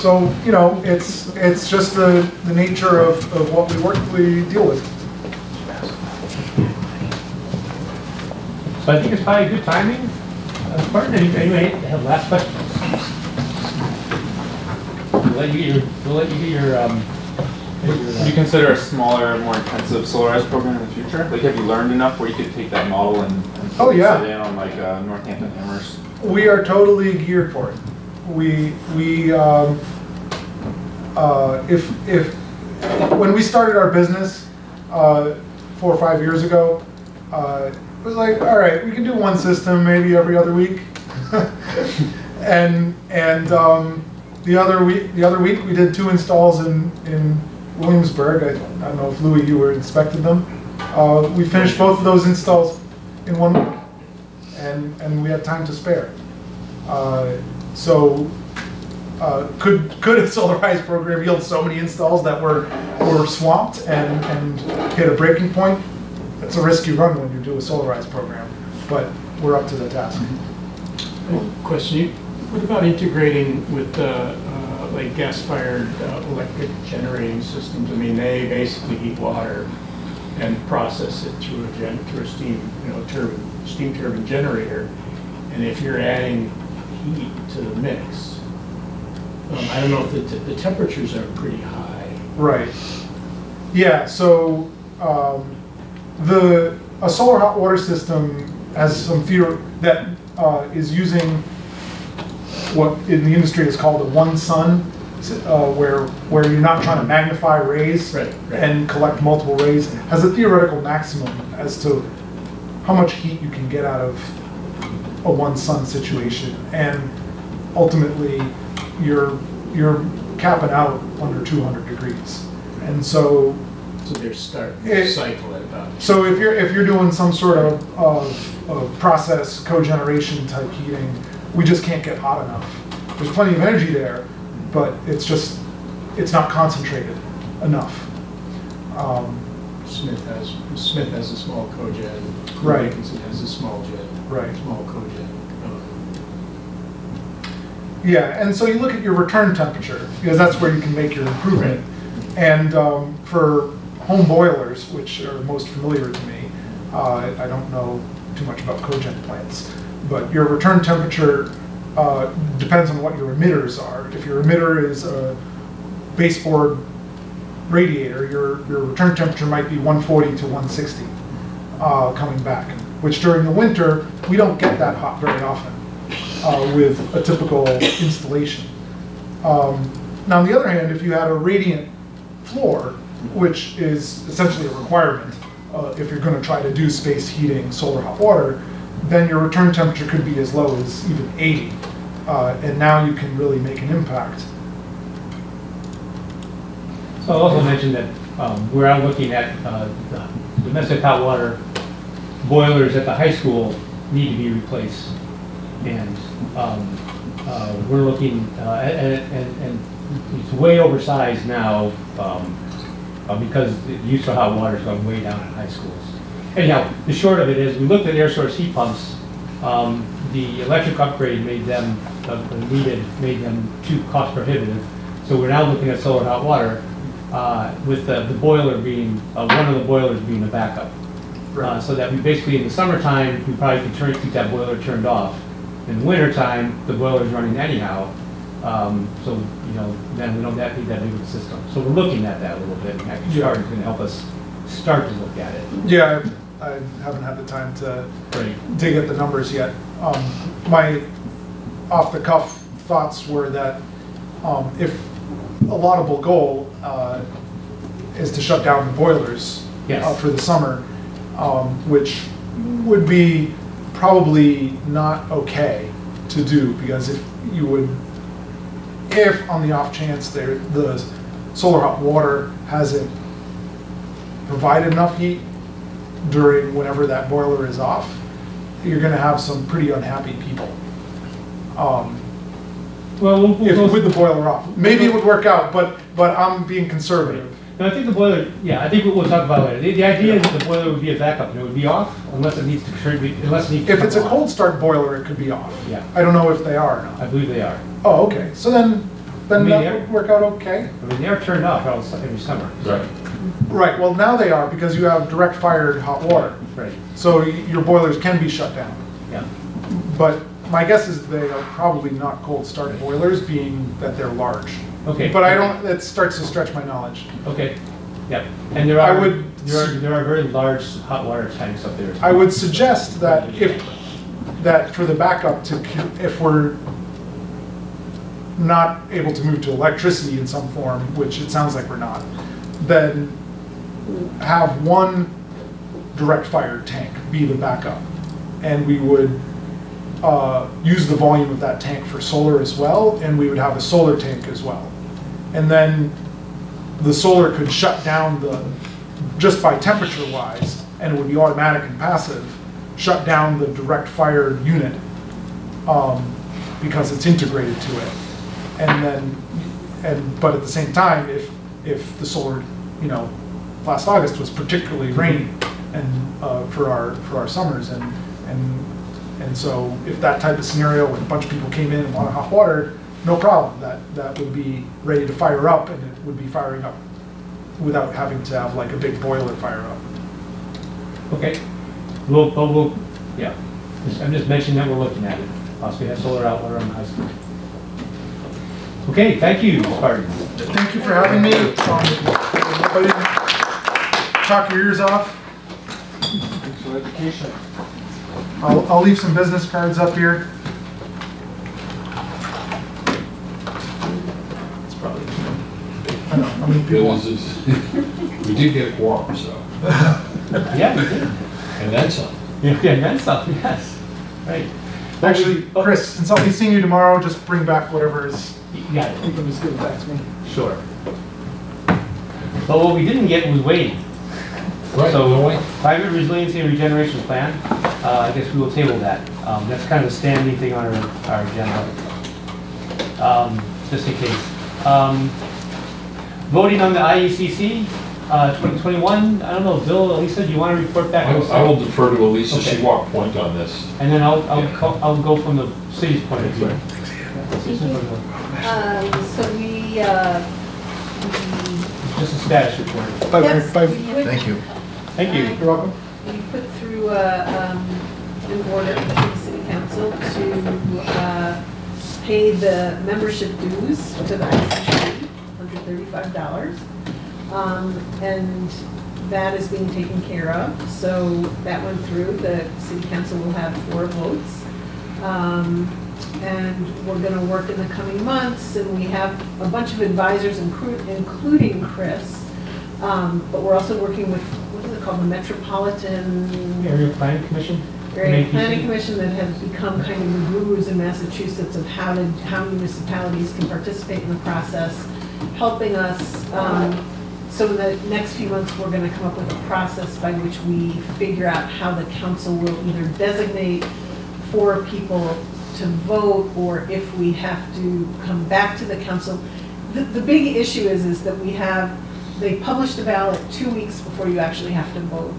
Speaker 5: So, you know, it's, it's just the, the nature of, of what we work, we deal with.
Speaker 1: So I think it's probably good timing. Uh, Martin, any- have last questions? We'll let you get your, we'll let you get your um,
Speaker 7: Would you consider a smaller, more intensive solarized program in the future? Like, have you learned enough where you could take that model and, and
Speaker 5: Oh, yeah.
Speaker 7: sit in on like uh, Northampton Amherst?
Speaker 5: We are totally geared for it. We, we, um, uh, if, if, when we started our business, uh, four or five years ago, uh, it was like, all right, we can do one system maybe every other week. And, and, um, the other week, the other week, we did two installs in, in Williamsburg. I, I don't know if Louis, you were inspected them. Uh, we finished both of those installs in one week. And, and we had time to spare. Uh, So, uh, could, could a solarized program yield so many installs that were, were swamped and, and hit a breaking point? It's a risk you run when you do a solarized program, but we're up to the task.
Speaker 6: Question, what about integrating with, uh, uh, like gas-fired uh, electric generating systems? I mean, they basically heat water and process it through a gen, through a steam, you know, turbine, steam turbine generator. And if you're adding heat to the mix, um, I don't know if the, the temperatures are pretty high.
Speaker 5: Right. Yeah, so, um, the, a solar hot water system has some feature that, uh, is using what in the industry is called a one sun, uh, where, where you're not trying to magnify rays
Speaker 6: Right, right.
Speaker 5: and collect multiple rays, has a theoretical maximum as to how much heat you can get out of a one sun situation. And ultimately, you're, you're capping out under 200 degrees. And so,
Speaker 6: So they're starting the cycle at about.
Speaker 5: so if you're, if you're doing some sort of, of, of process cogeneration type heating, we just can't get hot enough. There's plenty of energy there, but it's just, it's not concentrated enough. Um,
Speaker 6: Smith has, Smith has a small cogen.
Speaker 5: Right.
Speaker 6: Dickinson has a small jet.
Speaker 5: Right.
Speaker 6: Small cogen. Um,
Speaker 5: Yeah, and so you look at your return temperature, because that's where you can make your improvement. And um, for home boilers, which are most familiar to me, uh, I don't know too much about cogen plants, but your return temperature uh, depends on what your emitters are. If your emitter is a baseboard radiator, your, your return temperature might be 140 to 160 uh, coming back, which during the winter, we don't get that hot very often uh, with a typical installation. Um, Now, on the other hand, if you had a radiant floor, which is essentially a requirement uh, if you're going to try to do space heating, solar hot water, then your return temperature could be as low as even 80. Uh, And now you can really make an impact.
Speaker 1: So I'll also mention that um, we're looking at uh, domestic hot water boilers at the high school need to be replaced. And um, uh, we're looking, uh, and, and- and it's way oversized now um, uh, because the use of hot water's gone way down in high schools. Anyhow, the short of it is, we looked at air source heat pumps. Um, The electric upgrade made them, uh, needed, made them too cost prohibitive. So we're now looking at solar hot water, uh, with the the boiler being, uh, one of the boilers being a backup. Uh, So that we basically, in the summertime, we probably can turn, keep that boiler turned off. In wintertime, the boiler's running anyhow, um, so, you know, then we don't need that big of a system. So we're looking at that a little bit, and actually,
Speaker 5: Yeah.
Speaker 1: Charter's gonna help us start to look at it.
Speaker 5: Yeah, I I haven't had the time to
Speaker 1: Right.
Speaker 5: dig at the numbers yet. Um, My off-the-cuff thoughts were that um, if a laudable goal uh, is to shut down the boilers
Speaker 1: Yes.
Speaker 5: uh, for the summer, um, which would be probably not okay to do, because if you would, if on the off chance there, the solar hot water hasn't provided enough heat during whenever that boiler is off, you're gonna have some pretty unhappy people. Um,
Speaker 1: Well, we'll- we'll
Speaker 5: if, with the boiler off. Maybe it would work out, but, but I'm being conservative.
Speaker 1: No, I think the boiler, yeah, I think what we'll talk about it later. The, the idea is that the boiler would be a backup, and it would be off unless it needs to, turn- unless it needs to.
Speaker 5: If it's a
Speaker 1: come on.
Speaker 5: cold start boiler, it could be off.
Speaker 1: Yeah.
Speaker 5: I don't know if they are or not.
Speaker 1: I believe they are.
Speaker 5: Oh, okay, so then,
Speaker 1: I
Speaker 5: then
Speaker 1: mean,
Speaker 5: that
Speaker 1: they're-
Speaker 5: would work out okay.
Speaker 1: I mean, they are turned off all, su- every summer.
Speaker 2: Right.
Speaker 5: Right, well, now they are because you have direct fired hot water.
Speaker 1: Right,
Speaker 5: So y- your boilers can be shut down.
Speaker 1: yeah.
Speaker 5: But my guess is they are probably not cold start boilers, being that they're large.
Speaker 1: Okay.
Speaker 5: But I don't, that starts to stretch my knowledge.
Speaker 1: Okay, yep. And there
Speaker 5: I
Speaker 1: are,
Speaker 5: would-
Speaker 1: there are, there are very large hot water tanks up there.
Speaker 5: I would suggest that if, that for the backup to, if we're not able to move to electricity in some form, which it sounds like we're not, then have one direct fire tank be the backup. And we would uh, use the volume of that tank for solar as well, and we would have a solar tank as well. And then the solar could shut down the, just by temperature wise, and it would be automatic and passive, shut down the direct fire unit, um, because it's integrated to it. And then, and, but at the same time, if, if the solar, you know, last August was particularly rainy and, uh, for our, for our summers, and, and, and so if that type of scenario, when a bunch of people came in and wanted hot water, no problem, that, that would be ready to fire up, and it would be firing up without having to have like a big boiler fire up.
Speaker 1: Okay, we'll, but we'll, yeah, Just- I'm just mentioning that we're looking at it, possibly have solar out water on high school. Okay, thank you, Ms. Barton.
Speaker 5: Thank you for having me. Um, Talk your ears off.
Speaker 7: Thanks for education.
Speaker 5: I'll, I'll leave some business cards up here.
Speaker 1: It's probably,
Speaker 5: I don't know how many
Speaker 2: It
Speaker 5: people.
Speaker 2: was, we did get a quorum, so,
Speaker 1: yeah, we did.
Speaker 2: and then some.
Speaker 1: Yeah, yeah, that's something, yes, right.
Speaker 5: Actually,
Speaker 1: Oh,
Speaker 5: Chris, since I'll be seeing you tomorrow, just bring back whatever is,
Speaker 1: Yeah, got
Speaker 5: you
Speaker 1: it,
Speaker 5: can just give it back to me.
Speaker 1: sure. But what we didn't get was Wade.
Speaker 2: Right,
Speaker 1: So,
Speaker 2: no way.
Speaker 1: private resiliency and regeneration plan, uh, I guess we will table that. Um, That's kind of a standing thing on our, our agenda, um, just in case. Um, Voting on the IECC, uh, 2021, I don't know, Bill, Lisa, do you want to report back?
Speaker 2: I I will defer to Elisa, she
Speaker 1: Okay.
Speaker 2: walked point on this.
Speaker 1: And then I'll, I'll, co- I'll go from the city's point of view.
Speaker 8: Um, so we, uh, we-
Speaker 1: Just a status report.
Speaker 5: Bye,
Speaker 8: yes,
Speaker 5: bye.
Speaker 8: we put-
Speaker 9: Thank you.
Speaker 1: Thank you.
Speaker 5: You're welcome.
Speaker 8: We put through uh, um, an order to the city council to uh, pay the membership dues to the ICC, $135. Um, And that is being taken care of. So that went through. The city council will have four votes. Um, And we're going to work in the coming months, and we have a bunch of advisors, including Chris. Um, But we're also working with, what is it called, the Metropolitan
Speaker 1: Area Planning Commission?
Speaker 8: Area? Planning Commission that has become kind of the gurus in Massachusetts of how to, how municipalities can participate in the process, helping us. um, So the next few months, we're gonna come up with a process by which we figure out how the council will either designate four people to vote, or if we have to come back to the council. The, the big issue is, is that we have, they publish the ballot two weeks before you actually have to vote.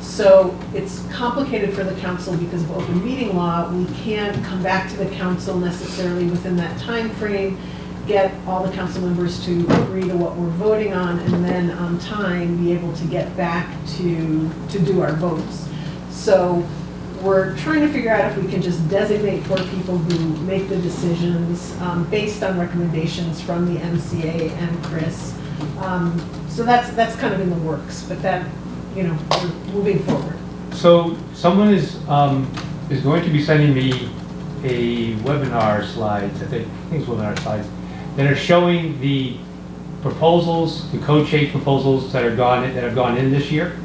Speaker 8: So it's complicated for the council because of open meeting law. We can't come back to the council necessarily within that time frame, get all the council members to agree to what we're voting on, and then on time, be able to get back to, to do our votes. So we're trying to figure out if we can just designate four people who make the decisions um, based on recommendations from the MCA and Chris. Um, So that's, that's kind of in the works, but that, you know, we're moving forward.
Speaker 1: So someone is, um, is going to be sending me a webinar slides, I think, I think it's webinar slides, that are showing the proposals, the code change proposals that are gone, that have gone in this year,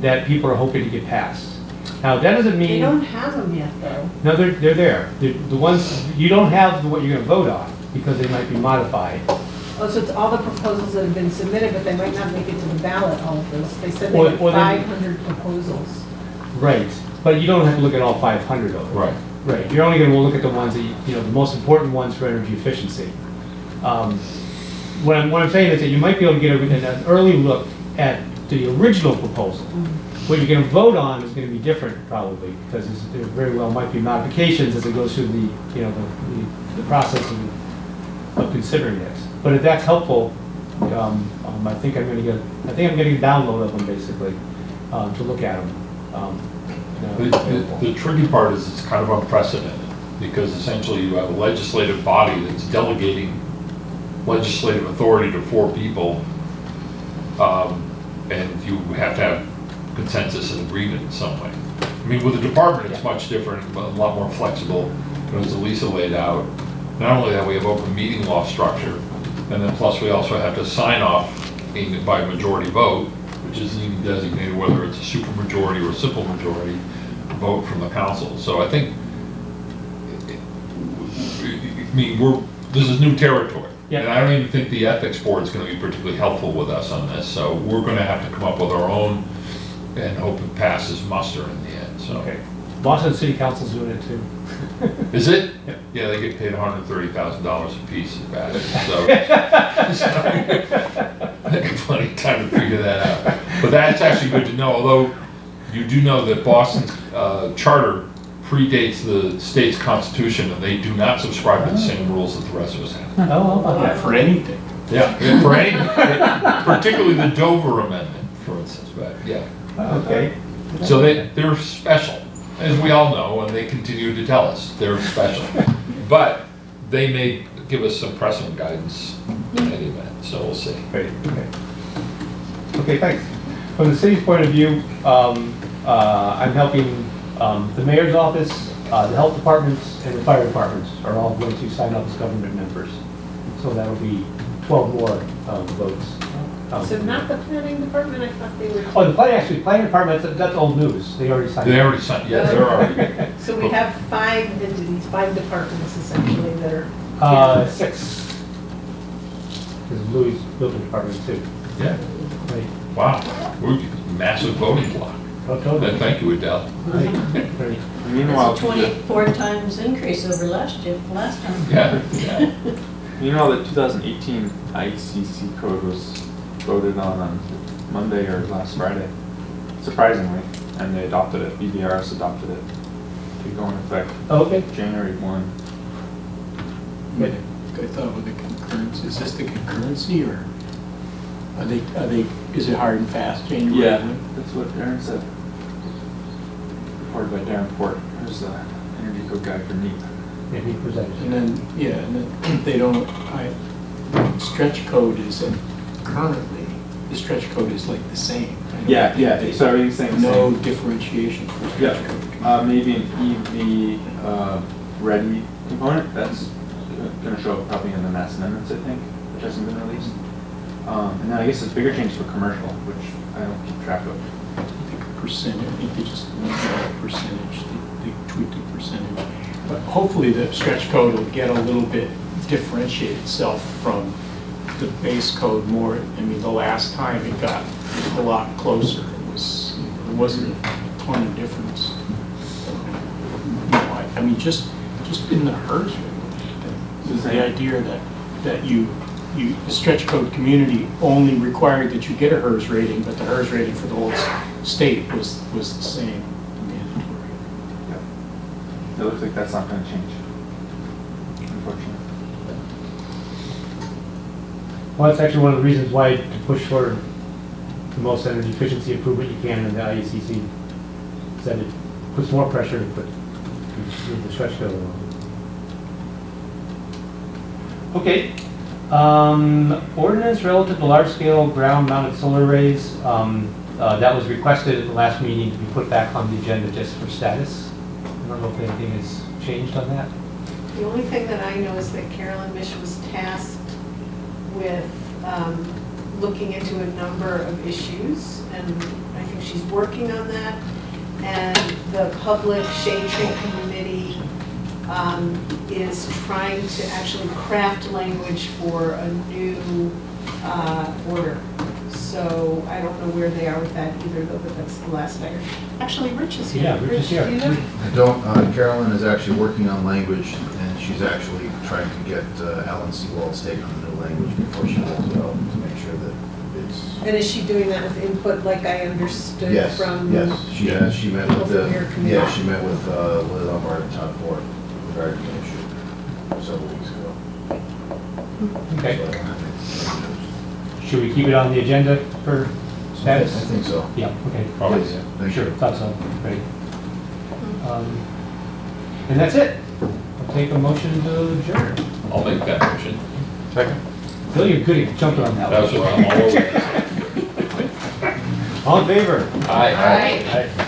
Speaker 1: that people are hoping to get passed. Now, that doesn't mean They
Speaker 8: don't have them yet, though.
Speaker 1: no, they're, they're there. The, the ones, you don't have what you're gonna vote on, because they might be modified.
Speaker 8: Oh, so it's all the proposals that have been submitted, but they might not make it to the ballot, all of those. They said they
Speaker 1: Or-
Speaker 8: had
Speaker 1: or they-
Speaker 8: 500 proposals.
Speaker 1: Right, but you don't have to look at all five hundred of them.
Speaker 2: Right.
Speaker 1: Right, you're only gonna look at the ones that, you you know, the most important ones for energy efficiency. Um, What I'm, what I'm saying is that you might be able to get a- an early look at the original proposal. What you're gonna vote on is gonna be different probably, because there very well might be modifications as it goes through the, you know, the, the- the process of, of considering this. But if that's helpful, um, um, I think I'm gonna get, I think I'm getting a download of them basically, um, to look at them. Um,
Speaker 2: The,
Speaker 1: you know,
Speaker 2: the- the tricky part is it's kind of unprecedented, because essentially you have a legislative body that's delegating legislative authority to four people, um, and you have to have consensus and agreement in some way. I mean, with the department, it's much different, but a lot more flexible, as Lisa laid out, not only that, we have open meeting law structure, and then plus we also have to sign off by majority vote, which isn't even designated whether it's a supermajority or a simple majority vote from the council. So I think, I mean, we're, this is new territory.
Speaker 1: Yeah.
Speaker 2: And I don't even think the ethics board is gonna be particularly helpful with us on this, so we're gonna have to come up with our own and hope it passes muster in the end, so.
Speaker 1: Okay. Boston City Council's doing it too.
Speaker 2: Is it?
Speaker 1: Yep.
Speaker 2: Yeah, they get paid hundred and thirty thousand dollars a piece at Bassett, so. They got plenty of time to figure that out. But that's actually good to know, although you do know that Boston's, uh, charter predates the state's constitution, and they do not subscribe to the same rules that the rest of us have.
Speaker 1: Oh,
Speaker 6: Not for anything.
Speaker 2: Yeah, and for any, particularly the Dover Amendment, for instance, but, yeah.
Speaker 1: Okay.
Speaker 2: So they, they're special, as we all know, and they continue to tell us, they're special. But they may give us some precedent guidance in any event, so we'll see.
Speaker 1: Great, okay. Okay, thanks. From the city's point of view, um, uh, I'm helping, um, the mayor's office, uh, the health departments, and the fire departments are all going to sign up as government members. So that'll be twelve more, um, votes. Um,
Speaker 8: So not the planning department, I thought they were.
Speaker 1: Oh, the planning, actually, planning department, that's, that's old news, they already signed.
Speaker 2: They
Speaker 1: up.
Speaker 2: already signed, yes, they're already,
Speaker 8: So we have five entities, five departments essentially that are.
Speaker 1: Uh, six. Because Louis built the department too.
Speaker 2: yeah,
Speaker 1: Right.
Speaker 2: wow, we're massive voting block.
Speaker 1: Oh, totally.
Speaker 2: Thank you, Adele.
Speaker 1: Right, right.
Speaker 7: Meanwhile,
Speaker 9: It's a twenty-four times increase over last year, last time.
Speaker 2: Yeah, yeah.
Speaker 7: meanwhile, the 2018 ICC code was voted on on Monday or last Friday, surprisingly, and they adopted it, BBRS adopted it to go in effect
Speaker 1: Okay.
Speaker 7: January 1.
Speaker 6: But I thought with the concurrence, is this the concurrency or are they, are they, is it hard and fast January?
Speaker 7: Yeah, that's what Darren said. Reported by Darren Port, who's the energy code guy for NEEP.
Speaker 1: And he presented.
Speaker 6: And then, yeah, and then they don't, I, stretch code is uh, currently, the stretch code is like the same. I don't
Speaker 7: Yeah,
Speaker 6: think
Speaker 7: yeah,
Speaker 6: they-
Speaker 7: so everything's saying the
Speaker 6: No
Speaker 7: same.
Speaker 6: differentiation for
Speaker 7: Yeah,
Speaker 6: stretch code.
Speaker 7: uh, maybe an EV, uh, ready component, that's gonna show up probably in the mass amendments, I think, which hasn't been released. Um, and then I guess it's bigger change for commercial, which I don't keep track of.
Speaker 6: I think percentage, I think they just out a percentage, they- they tweaked the percentage. But hopefully the stretch code will get a little bit, differentiate itself from the base code more. I mean, the last time it got a lot closer, it was, there wasn't a ton of difference. You know, I, I mean, just, just in the HERS the idea that, that you, you, the stretch code community only required that you get a HERS rating, but the HERS rating for the whole state was, was the same, mandatory.
Speaker 7: It looks like that's not gonna change, unfortunately.
Speaker 1: Well, that's actually one of the reasons why to push for the most energy efficiency improvement you can in the IECC. Is that it puts more pressure to put move the stretch code along. Okay. Um, ordinance relative to large-scale ground-mounted solar arrays, um, uh, that was requested at the last meeting to be put back on the agenda just for status. I don't know if anything has changed on that.
Speaker 8: The only thing that I know is that Carolyn Misch was tasked with um, looking into a number of issues, and I think she's working on that. And the Public Shade Tree Committee um, is trying to actually craft language for a new uh, order. So I don't know where they are with that either, though, but that's the last I heard. Actually, Rich is here.
Speaker 1: Yeah, Rich is here.
Speaker 8: do you know?
Speaker 10: I don't, uh, Carolyn is actually working on language, and she's actually trying to get uh, Alan Seewald's take on the new language before she rolls it out, to make sure that it's,
Speaker 8: And is she doing that with input, like I understood
Speaker 10: yes,
Speaker 8: from?
Speaker 10: yes, she has, she met with the,
Speaker 8: from your committee?
Speaker 10: yeah, she met with uh, Lily Lombard and Todd Ford regarding the issue several weeks ago.
Speaker 1: Okay.
Speaker 10: So I don't have any news.
Speaker 1: Should we keep it on the agenda for status?
Speaker 10: I
Speaker 1: status?
Speaker 10: think so.
Speaker 1: Yeah, okay.
Speaker 2: Probably,
Speaker 10: Yes,
Speaker 2: yeah.
Speaker 10: Thank
Speaker 1: Sure,
Speaker 10: you.
Speaker 1: thought so, great. Um, And that's it. I'll take a motion to adjourn.
Speaker 2: I'll make that motion.
Speaker 1: Second. Bill, you're good at jumping on that
Speaker 2: That's
Speaker 1: one.
Speaker 2: what I'm all over.
Speaker 1: All in favor?
Speaker 2: Aye.
Speaker 1: Aye.